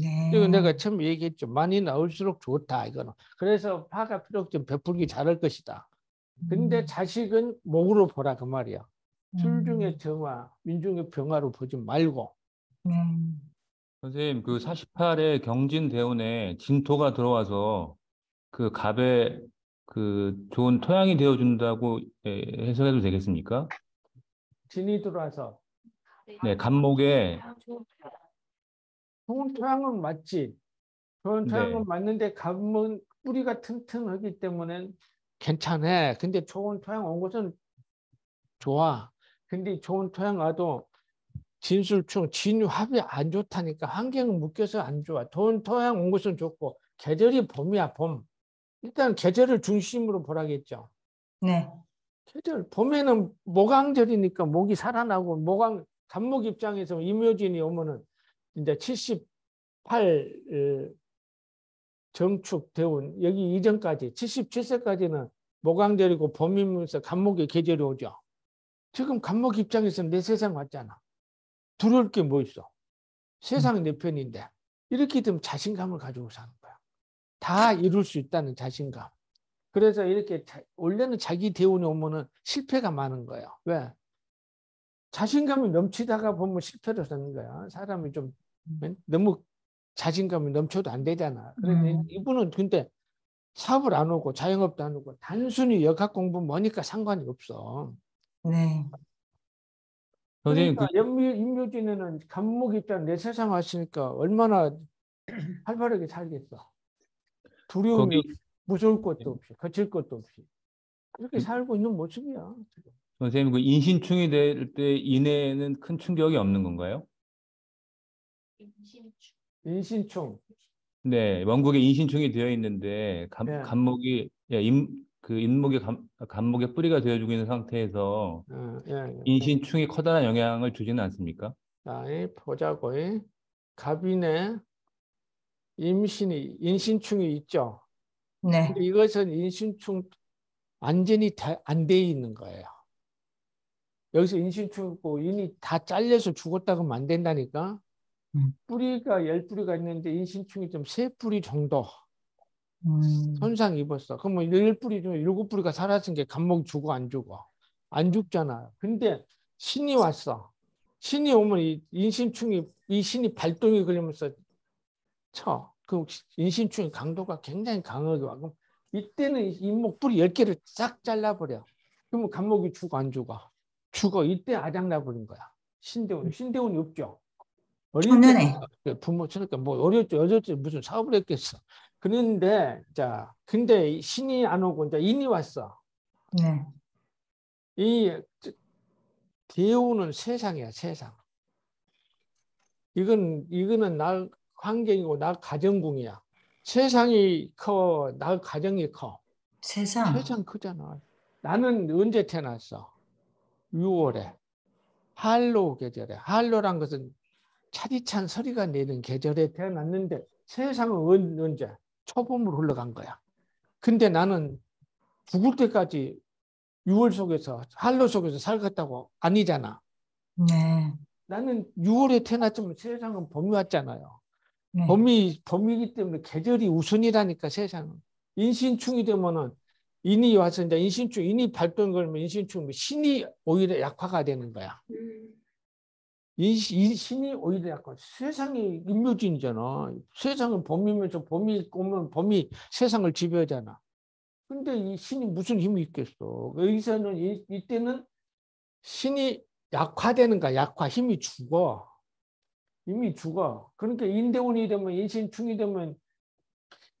네. 이거 내가 처음 얘기했죠. 많이 낳을수록 좋다 이거는. 그래서 파가 필요 없지 베풀기 잘할 것이다. 근데 음, 자식은 목으로 보라 그 말이야. 술 음, 중에 정화, 민중의 병화로 보지 말고. 음. 선생님, 그 48의 경진 대운에 진토가 들어와서 그 갑에 그 좋은 토양이 되어 준다고 예, 해석해도 되겠습니까? 진이 들어와서 네, 갑목에 좋은 토양은 맞지. 좋은 네. 토양은 맞는데 갑은 뿌리가 튼튼하기 때문에 괜찮아. 근데 좋은 토양 온 곳은 좋아. 근데 좋은 토양 와도 진술충, 진유합이 안 좋다니까 환경은 묶여서 안 좋아. 좋은 토양 온 곳은 좋고 계절이 봄이야 봄. 일단 계절을 중심으로 보라겠죠. 네. 계절 봄에는 모강절이니까 목이 살아나고 모강 간목 입장에서 임묘진이 오면은 이제 78 어, 정축 대운 여기 이전까지 77세까지는 모강절이고 봄이면서 간목의 계절이 오죠. 지금 간목 입장에서는 내 세상 왔잖아. 두려울 게 뭐 있어? 세상 내 편인데 이렇게 되면 자신감을 가지고 사는 거야. 다 이룰 수 있다는 자신감. 그래서 이렇게 자- 원래는 자기 대운이 오면은 실패가 많은 거예요. 왜? 자신감이 넘치다가 보면 실패를 하는 거야. 사람이 좀 응? 너무 자신감이 넘쳐도 안 되잖아. 그래서 음. 이분은 근데 사업을 안 오고 자영업도 안 오고 단순히 역학 공부 뭐니까 상관이 없어. 네. 선생님, 그러니까 연묘 인묘진에는 간목 입장 내 세상 왔으니까 얼마나 활발하게 살겠어. 두려움이 거기- 무서울 것도 없이 거칠 것도 없이 그렇게 음. 살고 있는 모습이야. 지금. 선생님, 그 인신충이 될 때 이내에는 큰 충격이 없는 건가요? 인신충. 네, 원국에 인신충이 되어 있는데 감, 네. 간목이 예, 임, 그 인목의 감, 간목의 뿌리가 되어주고 있는 상태에서 어, 예, 예. 인신충이 커다란 영향을 주지는 않습니까? 자, 이 보자고. 이. 갑인에 임신이 인신충이 있죠. 네. 이것은 인신충 완전히 안 돼 있는 거예요. 여기서 인신충이고 인이 다 잘려서 죽었다고 하면 안 된다니까. 음. 뿌리가 열 뿌리가 있는데 인신충이 좀 세 뿌리 정도 음. 손상 입었어. 그러면 열 뿌리 중에 일곱 뿌리가 사라진 게 감목 죽어 안 죽어? 안 죽잖아요. 근데 신이 왔어. 신이 오면 이 인신충이 이 신이 발동이 걸리면서 쳐. 그 인신충의 강도가 굉장히 강하게 와. 그럼 이때는 인목 뿌리 열 개를 싹 잘라버려. 그러면 감목이 죽어 안 죽어? 죽어. 이때 아작나버린 거야. 신대원. 신대원이 없죠. 어릴 초년에. 때 부모 그러니까 뭐 어렸죠 어렸죠 무슨 사업을 했겠어. 그런데 자 근데 이 신이 안 오고 이제 인이 왔어. 네. 이 대우는 세상이야 세상. 이건 이거는 나 환경이고 나 가정궁이야. 세상이 커, 나 가정이 커. 세상. 세상 크잖아. 나는 언제 태어났어? 6월에 할로 계절에. 할로란 것은 차디찬 서리가 내는 계절에 태어났는데 세상은 언- 언제? 초봄으로 흘러간 거야. 근데 나는 죽을 때까지 6월 속에서 할로 속에서 살겠다고 아니잖아. 네. 나는 6월에 태어났지만 세상은 봄이 왔잖아요. 네. 봄이 봄이기 때문에 계절이 우선이라니까 세상은. 인신충이 되면은 인이 와서 이제 인신충 인이 발동 걸면 인신충 신이 오히려 약화가 되는 거야. 인신, 인- 신이 오히려 약화. 세상이 인묘진이잖아. 세상은 봄이면서 봄이 오면 봄이 세상을 지배하잖아. 근데 이 신이 무슨 힘이 있겠어? 여기서는 이, 이때는 신이 약화되는 거야. 약화 힘이 죽어. 이미 죽어. 그러니까 인대운이 되면 인신충이 되면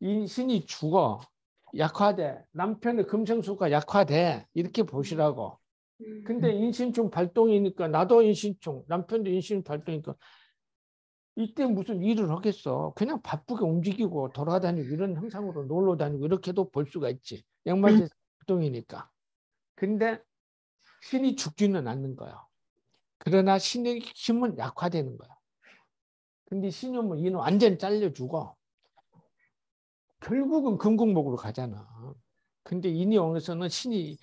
인신이 죽어. 약화돼. 남편의 금생수가 약화돼. 이렇게 보시라고. 근데 인신충 발동이니까 나도 인신충, 남편도 인신 발동이니까 이때 무슨 일을 하겠어. 그냥 바쁘게 움직이고 돌아다니고 이런 형상으로 놀러 다니고 이렇게도 볼 수가 있지. 양말제 발동이니까. 근데 신이 죽지는 않는 거야. 그러나 신의 힘은 약화되는 거야. 근데 오면 이는 완전히 잘려 죽어. 결국은 금국목으로 가잖아. 근데 인이 오면서는 신이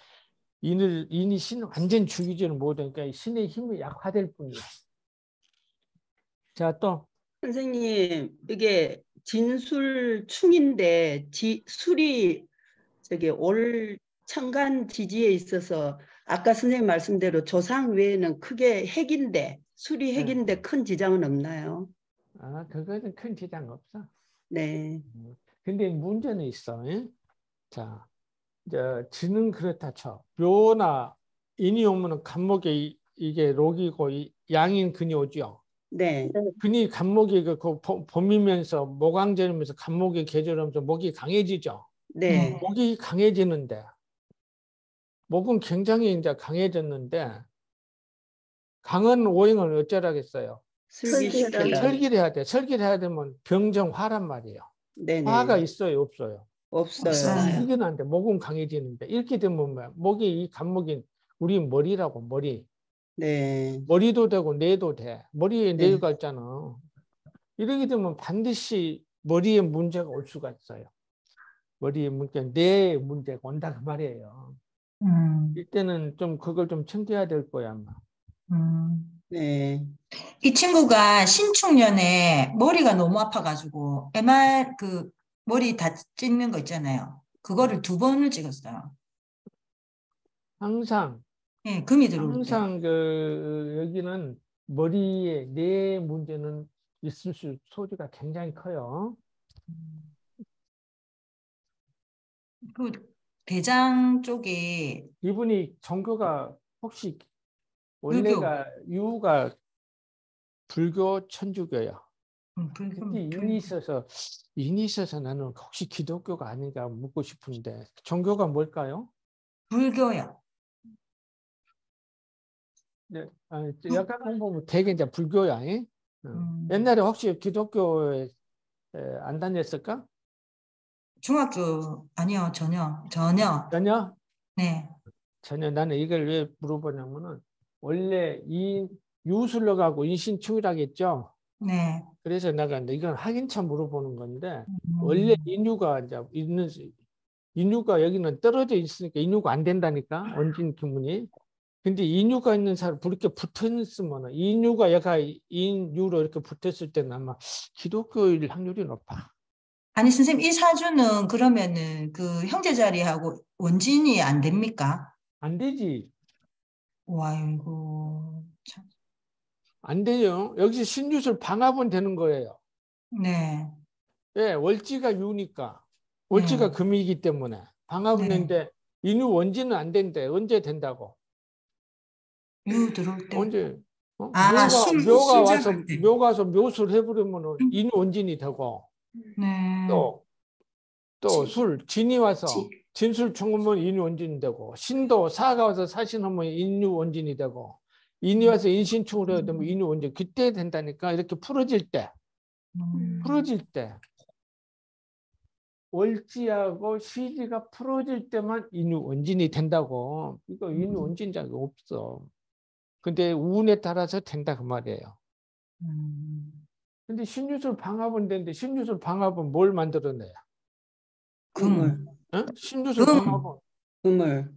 인을 인이 신을 완전 죽이지는 못하니까 신의 힘이 약화될 뿐이야. 자 또 선생님, 이게 진술충인데 지, 술이 저기 올 천간 지지에 있어서 아까 선생님 말씀대로 조상 외에는 크게 핵인데 술이 핵인데 큰 지장은 없나요? 아, 그거는 큰 지장 없어. 네. 근데 문제는 있어. 예? 자, 이제 지는 그렇다 쳐. 묘나 인이 오면은 간목에 이- 이게 록이고 이 양인 근이 오죠. 네. 근이 간목이 그, 그 봄- 봄이면서 모강절이면서 간목이 계절하면서 목이 강해지죠. 네. 목이 강해지는데 목은 굉장히 이제 강해졌는데 강한 오행을 어쩌라겠어요. 슬기시켜라. 설기를 해야 돼. 설기를 해야 되면 병정화란 말이에요. 네네. 화가 있어요, 없어요? 없어요. 이게 안 돼. 목은 강해지는데 이렇게 되면 뭐야? 목이 이 간목이 우리 머리라고 머리. 네. 머리도 되고 뇌도 돼. 머리에 네. 뇌가 있잖아. 이렇게 되면 반드시 머리에 문제가 올 수가 있어요. 머리에 문제, 뇌에 문제가 온다 그 말이에요. 음. 이때는 좀 그걸 좀 챙겨야 될 거야 아마. 음. 네. 이 친구가 신축년에 머리가 너무 아파가지고 MR 그 머리 다 찍는 거 있잖아요. 그거를 두 번을 찍었어요. 항상 예, 금이 들어올 때. 항상 그 여기는 머리에 뇌 문제는 있을 수 소지가 굉장히 커요. 그 대장 쪽에 이분이 종교가 혹시 원래가 유가 불교 천주교야. 음, 불교, 불교. 인이 있어서 인이 있어서 나는 혹시 기독교가 아닌가 묻고 싶은데 종교가 뭘까요? 불교요. 네, 아, 약간 공부하면 되게 이제 불교야. 잉? 어. 음. 옛날에 혹시 기독교에 에, 안 다녔을까? 중학교 아니요 전혀 전혀 전혀 네 전혀 나는 이걸 왜 물어보냐면은 원래 이 유술로 가고 인신충이라겠죠. 네. 그래서 내가 이건 확인차 물어보는 건데 음. 원래 인류가 이제 있는 인류가 여기는 떨어져 있으니까 인류가 안 된다니까 원진 기문이. 근데 인류가 있는 사람 이렇게 붙어 있으면 인류가 얘가 인류로 이렇게 붙었을 때는 아마 기독교일 확률이 높아. 아니 선생님 이 사주는 그러면은 그 형제 자리하고 원진이 안 됩니까? 안 되지. 와이고 참. 안 돼요. 여기서 신유술 방합은 되는 거예요. 네. 예, 월지가 유니까. 월지가 네. 금이기 때문에 방합은 네. 되는데 인류 원지는 안 된대. 언제 된다고? 유 들어올 때. 언제? 어? 네. 아, 묘가, 술- 묘가 술 와서 잡을 때. 묘가 와서 묘술 해버리면은 음. 인류 원진이 되고 네. 또또 지- 술 진이 와서 지- 진술 충으면 인류 원진이 되고 신도 사가 와서 사신하면 인류 원진이 되고 인이 와서 인신충을 해야 되면 인류 원진 그때 된다니까 이렇게 풀어질 때 음. 풀어질 때 월지하고 시지가 풀어질 때만 인류 원진이 된다고 이거 인류 음. 원진자가 없어 근데 운에 따라서 된다 그 말이에요 음. 근데 신유술 방합은 되는데 신유술 방합은 뭘 만들어내요 금. 어? 신유술 금. 금을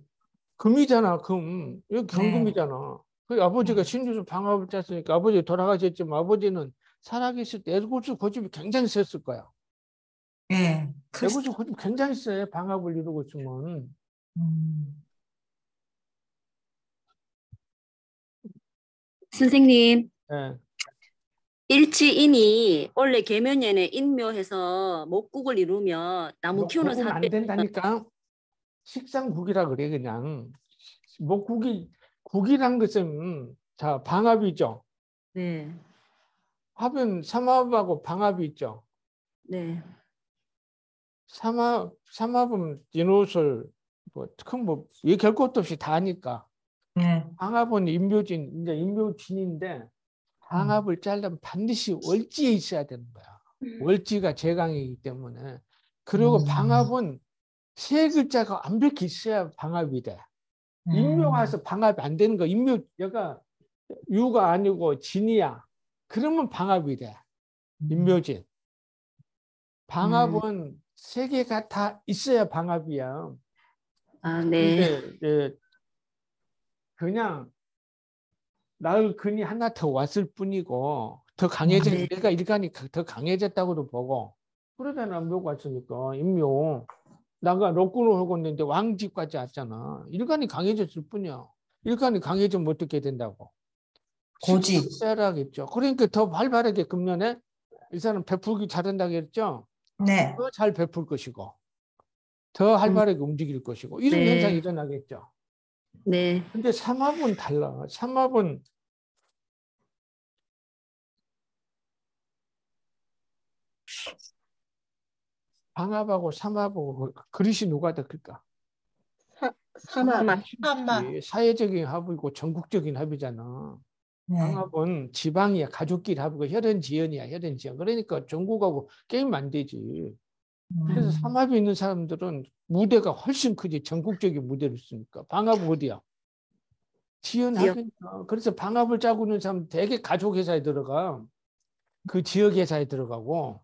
금이잖아 금 이거 경금이잖아 그 아버지가 네. 신유술 방합을 짰으니까 아버지 돌아가셨지만 아버지는 살아계실 때 애고수 고집이 굉장히 셌을 거야 예. 그, 애고수 고집 굉장히 세 방합을 이루고 있으면 음. 선생님, 예. 일치인이 원래 계면연에 인묘해서 목국을 이루면 나무 키우는 목국은 안 된다니까? 식상국이라 그래 그냥. 목국이 국이란 것은 자 방합이죠? 네, 합은 삼합하고 방합이 있죠? 네, 삼합 삼합은 인호술 뭐큰뭐 얘기할 것도 없이 다 하니까. 네. 방합은 인묘진 이제 인묘진인데 방합을 짜려면 반드시 월지에 있어야 되는 거야. 월지가 제강이기 때문에. 그리고 음. 방합은 세 글자가 완벽히 있어야 방합이 돼. 음. 인묘가 와서 방합이 안 되는 거. 인묘 얘가 유가 아니고 진이야. 그러면 방합이 돼. 인묘진. 방합은 세 개가 다 있어야 방합이야. 아, 네, 근데 예, 그냥 나을 근이 하나 더 왔을 뿐이고 더 강해져 네. 내가 일간이 가- 더 강해졌다고도 보고 그러잖아 묘가 왔으니까 인묘 나가 록군을 하고 있는데 왕집까지 왔잖아 일간이 강해졌을 뿐이야 일간이 강해지면 어떻게 된다고 고집. 세라겠죠 그러니까 더 활발하게 금년에 이 사람 베풀기 잘한다고 했죠 네. 더 잘 베풀 것이고 더 활발하게 움직일 것이고 이런 네. 현상이 일어나겠죠 네, 근데 삼합은 달라. 삼합은 방합하고 삼합하고 그 그릇이 누가 더 클까? 삼합. 이 사회적인 합이고 전국적인 합이잖아. 네. 방합은 지방이야, 가족끼리 합이고 혈연 지연이야, 혈연 지연. 그러니까 전국하고 게임 안 되지. 그래서 음. 삼합이 있는 사람들은 무대가 훨씬 크지. 전국적인 무대를 쓰니까. 방합 어디야? 지연하니까. 그래서 방합을 짜고 있는 사람 대개 가족 회사에 들어가. 그 지역 회사에 들어가고.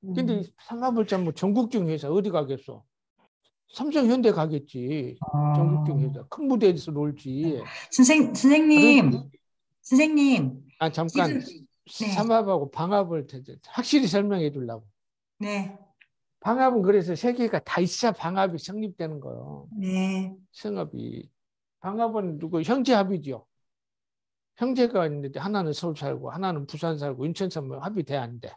근데 음. 이 삼합을 짜면 전국적인 회사 어디 가겠어? 삼성 현대 가겠지. 전국적인 어. 회사. 큰 무대에서 놀지. 선생 선생님 다른- 선생님 아 잠깐 지금 네. 삼합하고 방합을 확실히 설명해 주려고. 네. 방합은 그래서 세 개가 다 있어야 방합이 성립되는 거예요. 네. 성합이. 방합은 누구 형제합이죠. 형제가 있는데 하나는 서울 살고 하나는 부산 살고 인천 살면 합이 돼 안 돼?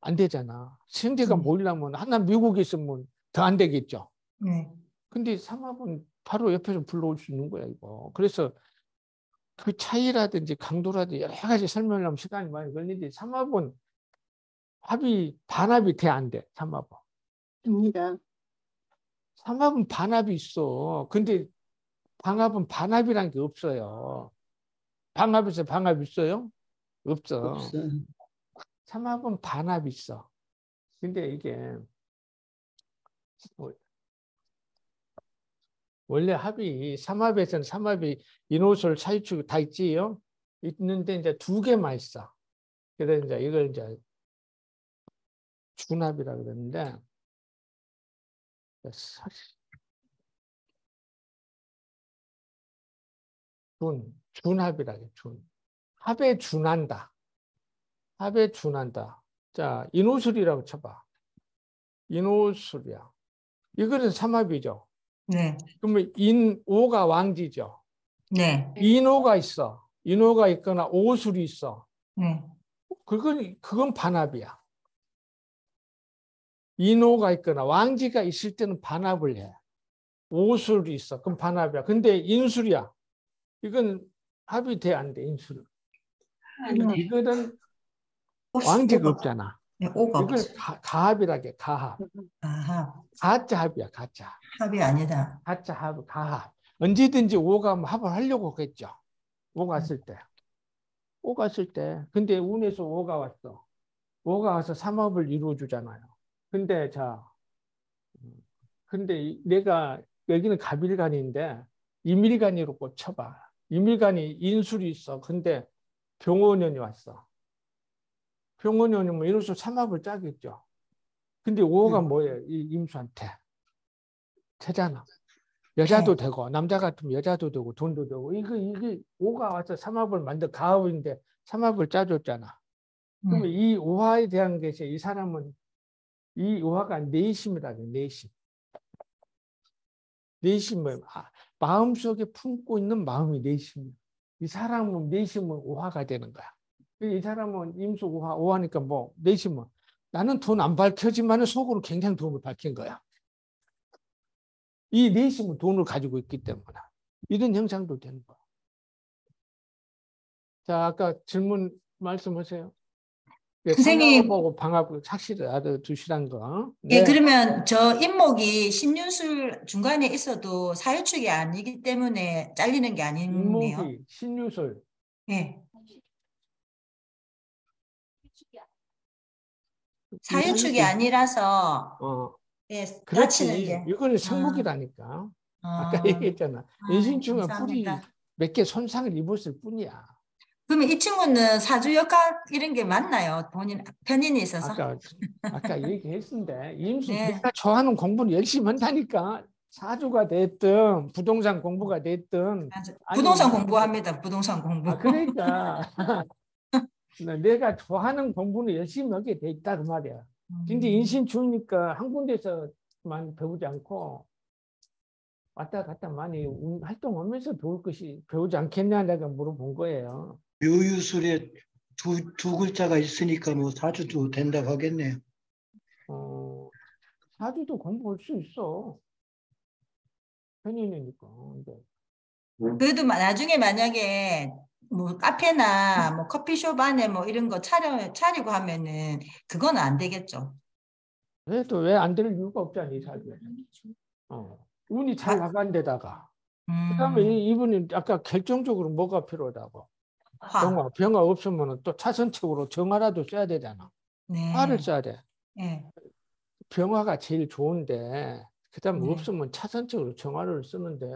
안 되잖아. 형제가 음. 모이려면 하나 미국에 있으면 더 안 되겠죠. 네. 근데 삼합은 바로 옆에서 불러올 수 있는 거야 이거. 그래서 그 차이라든지 강도라든지 여러 가지 설명을 하면 시간이 많이 걸리는데 삼합은 합이 반합이 돼 안 돼? 삼합은. 됩니다. 삼합은 반합이 있어. 근데 방합은 반합이란 게 없어요. 방합에서 방합 있어요? 없어. 없어. 삼합은 반합이 있어. 근데 이게 뭐- 원래 합이 삼합에서는 삼합이 인호술 사유축 다 있지요. 있는데 이제 두 개만 있어. 그래서 이제 이걸 이제 준합이라 그러는데 사- 준 준합이라게 준 합에 준한다. 합에 준한다. 자, 인호술이라고 쳐봐. 인호술이야. 이거는 삼합이죠. 네, 그러면 인오가 왕지죠. 네, 인오가 있어. 인오가 있거나 오술이 있어. 네. 그건 그건 반합이야. 인오가 있거나 왕지가 있을 때는 반합을 해. 오술이 있어. 그럼 반합이야. 근데 인술이야. 이건 합이 돼 안 돼? 인술. 이거는 왕지가 없잖아. 네, 오가 이걸. 가, 가합이라게 가합. 가짜 합이야 가짜. 합이 아니다. 가짜 합 가합. 언제든지 오가 뭐 합을 하려고 했죠. 오가 왔을 때. 오가 왔을 때. 근데 운에서 오가 왔어. 오가 와서 삼합을 이루어 주잖아요. 근데 자 음, 근데 이- 내가 여기는 갑일간인데 이밀간이로 꽂혀봐. 이밀간이 인술이 있어. 근데 병원년이 왔어. 병원년이면 이로써 삼합을 짜겠죠. 근데 오가 뭐예요? 이 임수한테. 되잖아. 여자도 되고 남자 같으면 여자도 되고 돈도 되고 이거 이게 오가 와서 삼합을 만들 가업인데 삼합을 짜줬잖아. 그러면 음, 이 오화에 대한 것이 이 사람은 이 오화가 내심이라고 해요, 내심. 내심은 아, 마음속에 품고 있는 마음이 내심이야. 이 사람은 내심은 오화가 되는 거야. 이 사람은 임수 오화, 오화니까 뭐 내심은 나는 돈 안 밝혀지만 속으로 굉장히 돈을 밝힌 거야. 이 내심은 돈을 가지고 있기 때문에 이런 형상도 되는 거야. 자, 아까 질문 말씀하세요. 예, 선생님. 상하고 방합을 확실히 알아두시란 거. 예, 네. 그러면 저 인목이 신윤술 중간에 있어도 사유축이 아니기 때문에 잘리는 게 아니네요. 인목이 신유술 예, 사유축이 아니라서 어 예, 다치는 게. 이거는 생목이라니까 아까 아, 얘기했잖아 아, 인신충은 뿌리. 몇 개 손상을 입었을 뿐이야 그러면 이 친구는 사주 역학 이런 게 맞나요? 본인 편인이 있어서. 아까 아까 얘기했는데 임수 네. 내가 좋아하는 공부는 열심히 한다니까 사주가 됐든 부동산 공부가 됐든. 아니, 부동산 뭐- 공부합니다. 부동산 공부. 아, 그러니까 내가 좋아하는 공부는 열심히 하게 돼 있다 그 말이야 근데 음. 인신 주니까 한 군데서만 배우지 않고 왔다 갔다 많이 운- 활동하면서 배울 것이 배우지 않겠냐 내가 물어본 거예요. 묘유술에 두, 두 글자가 있으니까 뭐 사주도 된다고 하겠네요. 어, 사주도 공부할 수 있어. 편인이니까. 근데 그래도 마- 나중에 만약에 뭐 카페나 뭐 커피숍 안에 뭐 이런 거 차려 차리고 하면은 그거는 안 되겠죠. 왜또 왜안 될 이유가 없잖아 이 사주에. 어, 운이 잘 아. 나간 데다가. 음, 그다음에 이- 이분이 아까 결정적으로 뭐가 필요하다고. 화. 병화, 병화 없으면 또 차선책으로 정화라도 써야 되잖아. 네. 화를 써야 돼. 예. 병화가 제일 좋은데 그다음 네. 없으면 차선책으로 정화를 쓰는데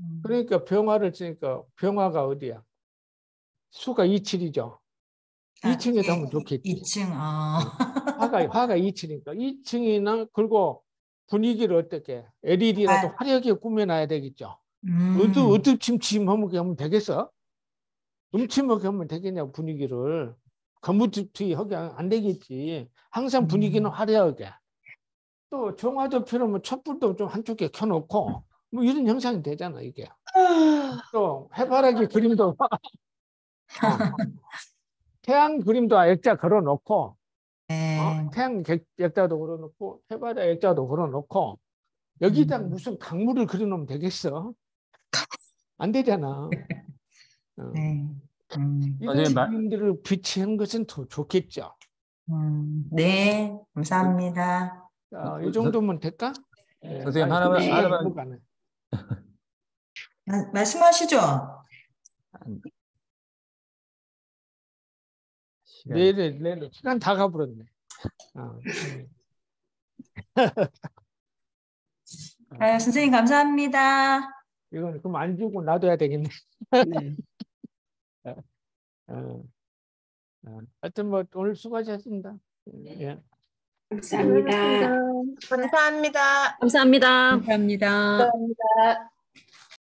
음. 그러니까 병화를 쓰니까 병화가 어디야? 수가 27이죠. 아, 2층에도 예, 하면 좋겠지. 2층. 아. 화가 화가 2층이니까 2층이나 그리고 분위기를 어떻게 LED라도 아. 화려하게 꾸며놔야 되겠죠. 음. 어두 어두침침하게 하면 되겠어? 음침하게 하면 되겠냐 분위기를 거무튀튀하게 안 되겠지. 항상 분위기는 음. 화려하게. 또 정화도 필요하면 촛불도 좀 한쪽에 켜놓고 뭐 이런 형상이 되잖아 이게. 또 해바라기 그림도 어. 태양 그림도 액자 걸어놓고 네. 어? 태양 객- 액자도 걸어놓고 해바라 액자도 걸어놓고 여기다 음. 무슨 강물을 그려놓으면 되겠어? 안 되잖아. 어. 네. 음. 이런 그림들을 비치한 것은 더 좋겠죠. 음, 네, 감사합니다. 어, 이 정도면 될까? 예, 선생님, 아, 하나만- 하나만- 가네. 마- 말씀하시죠. 시간- 내일 내일 시간 다 가버렸네. 어, 음. 아유, 선생님 감사합니다. 이건 그럼 안 주고 놔둬야 되겠네. 네. 어. 어, 하여튼 뭐 오늘 수고하셨습니다. 예. 감사합니다. 감사합니다. 감사합니다. 감사합니다. 감사합니다.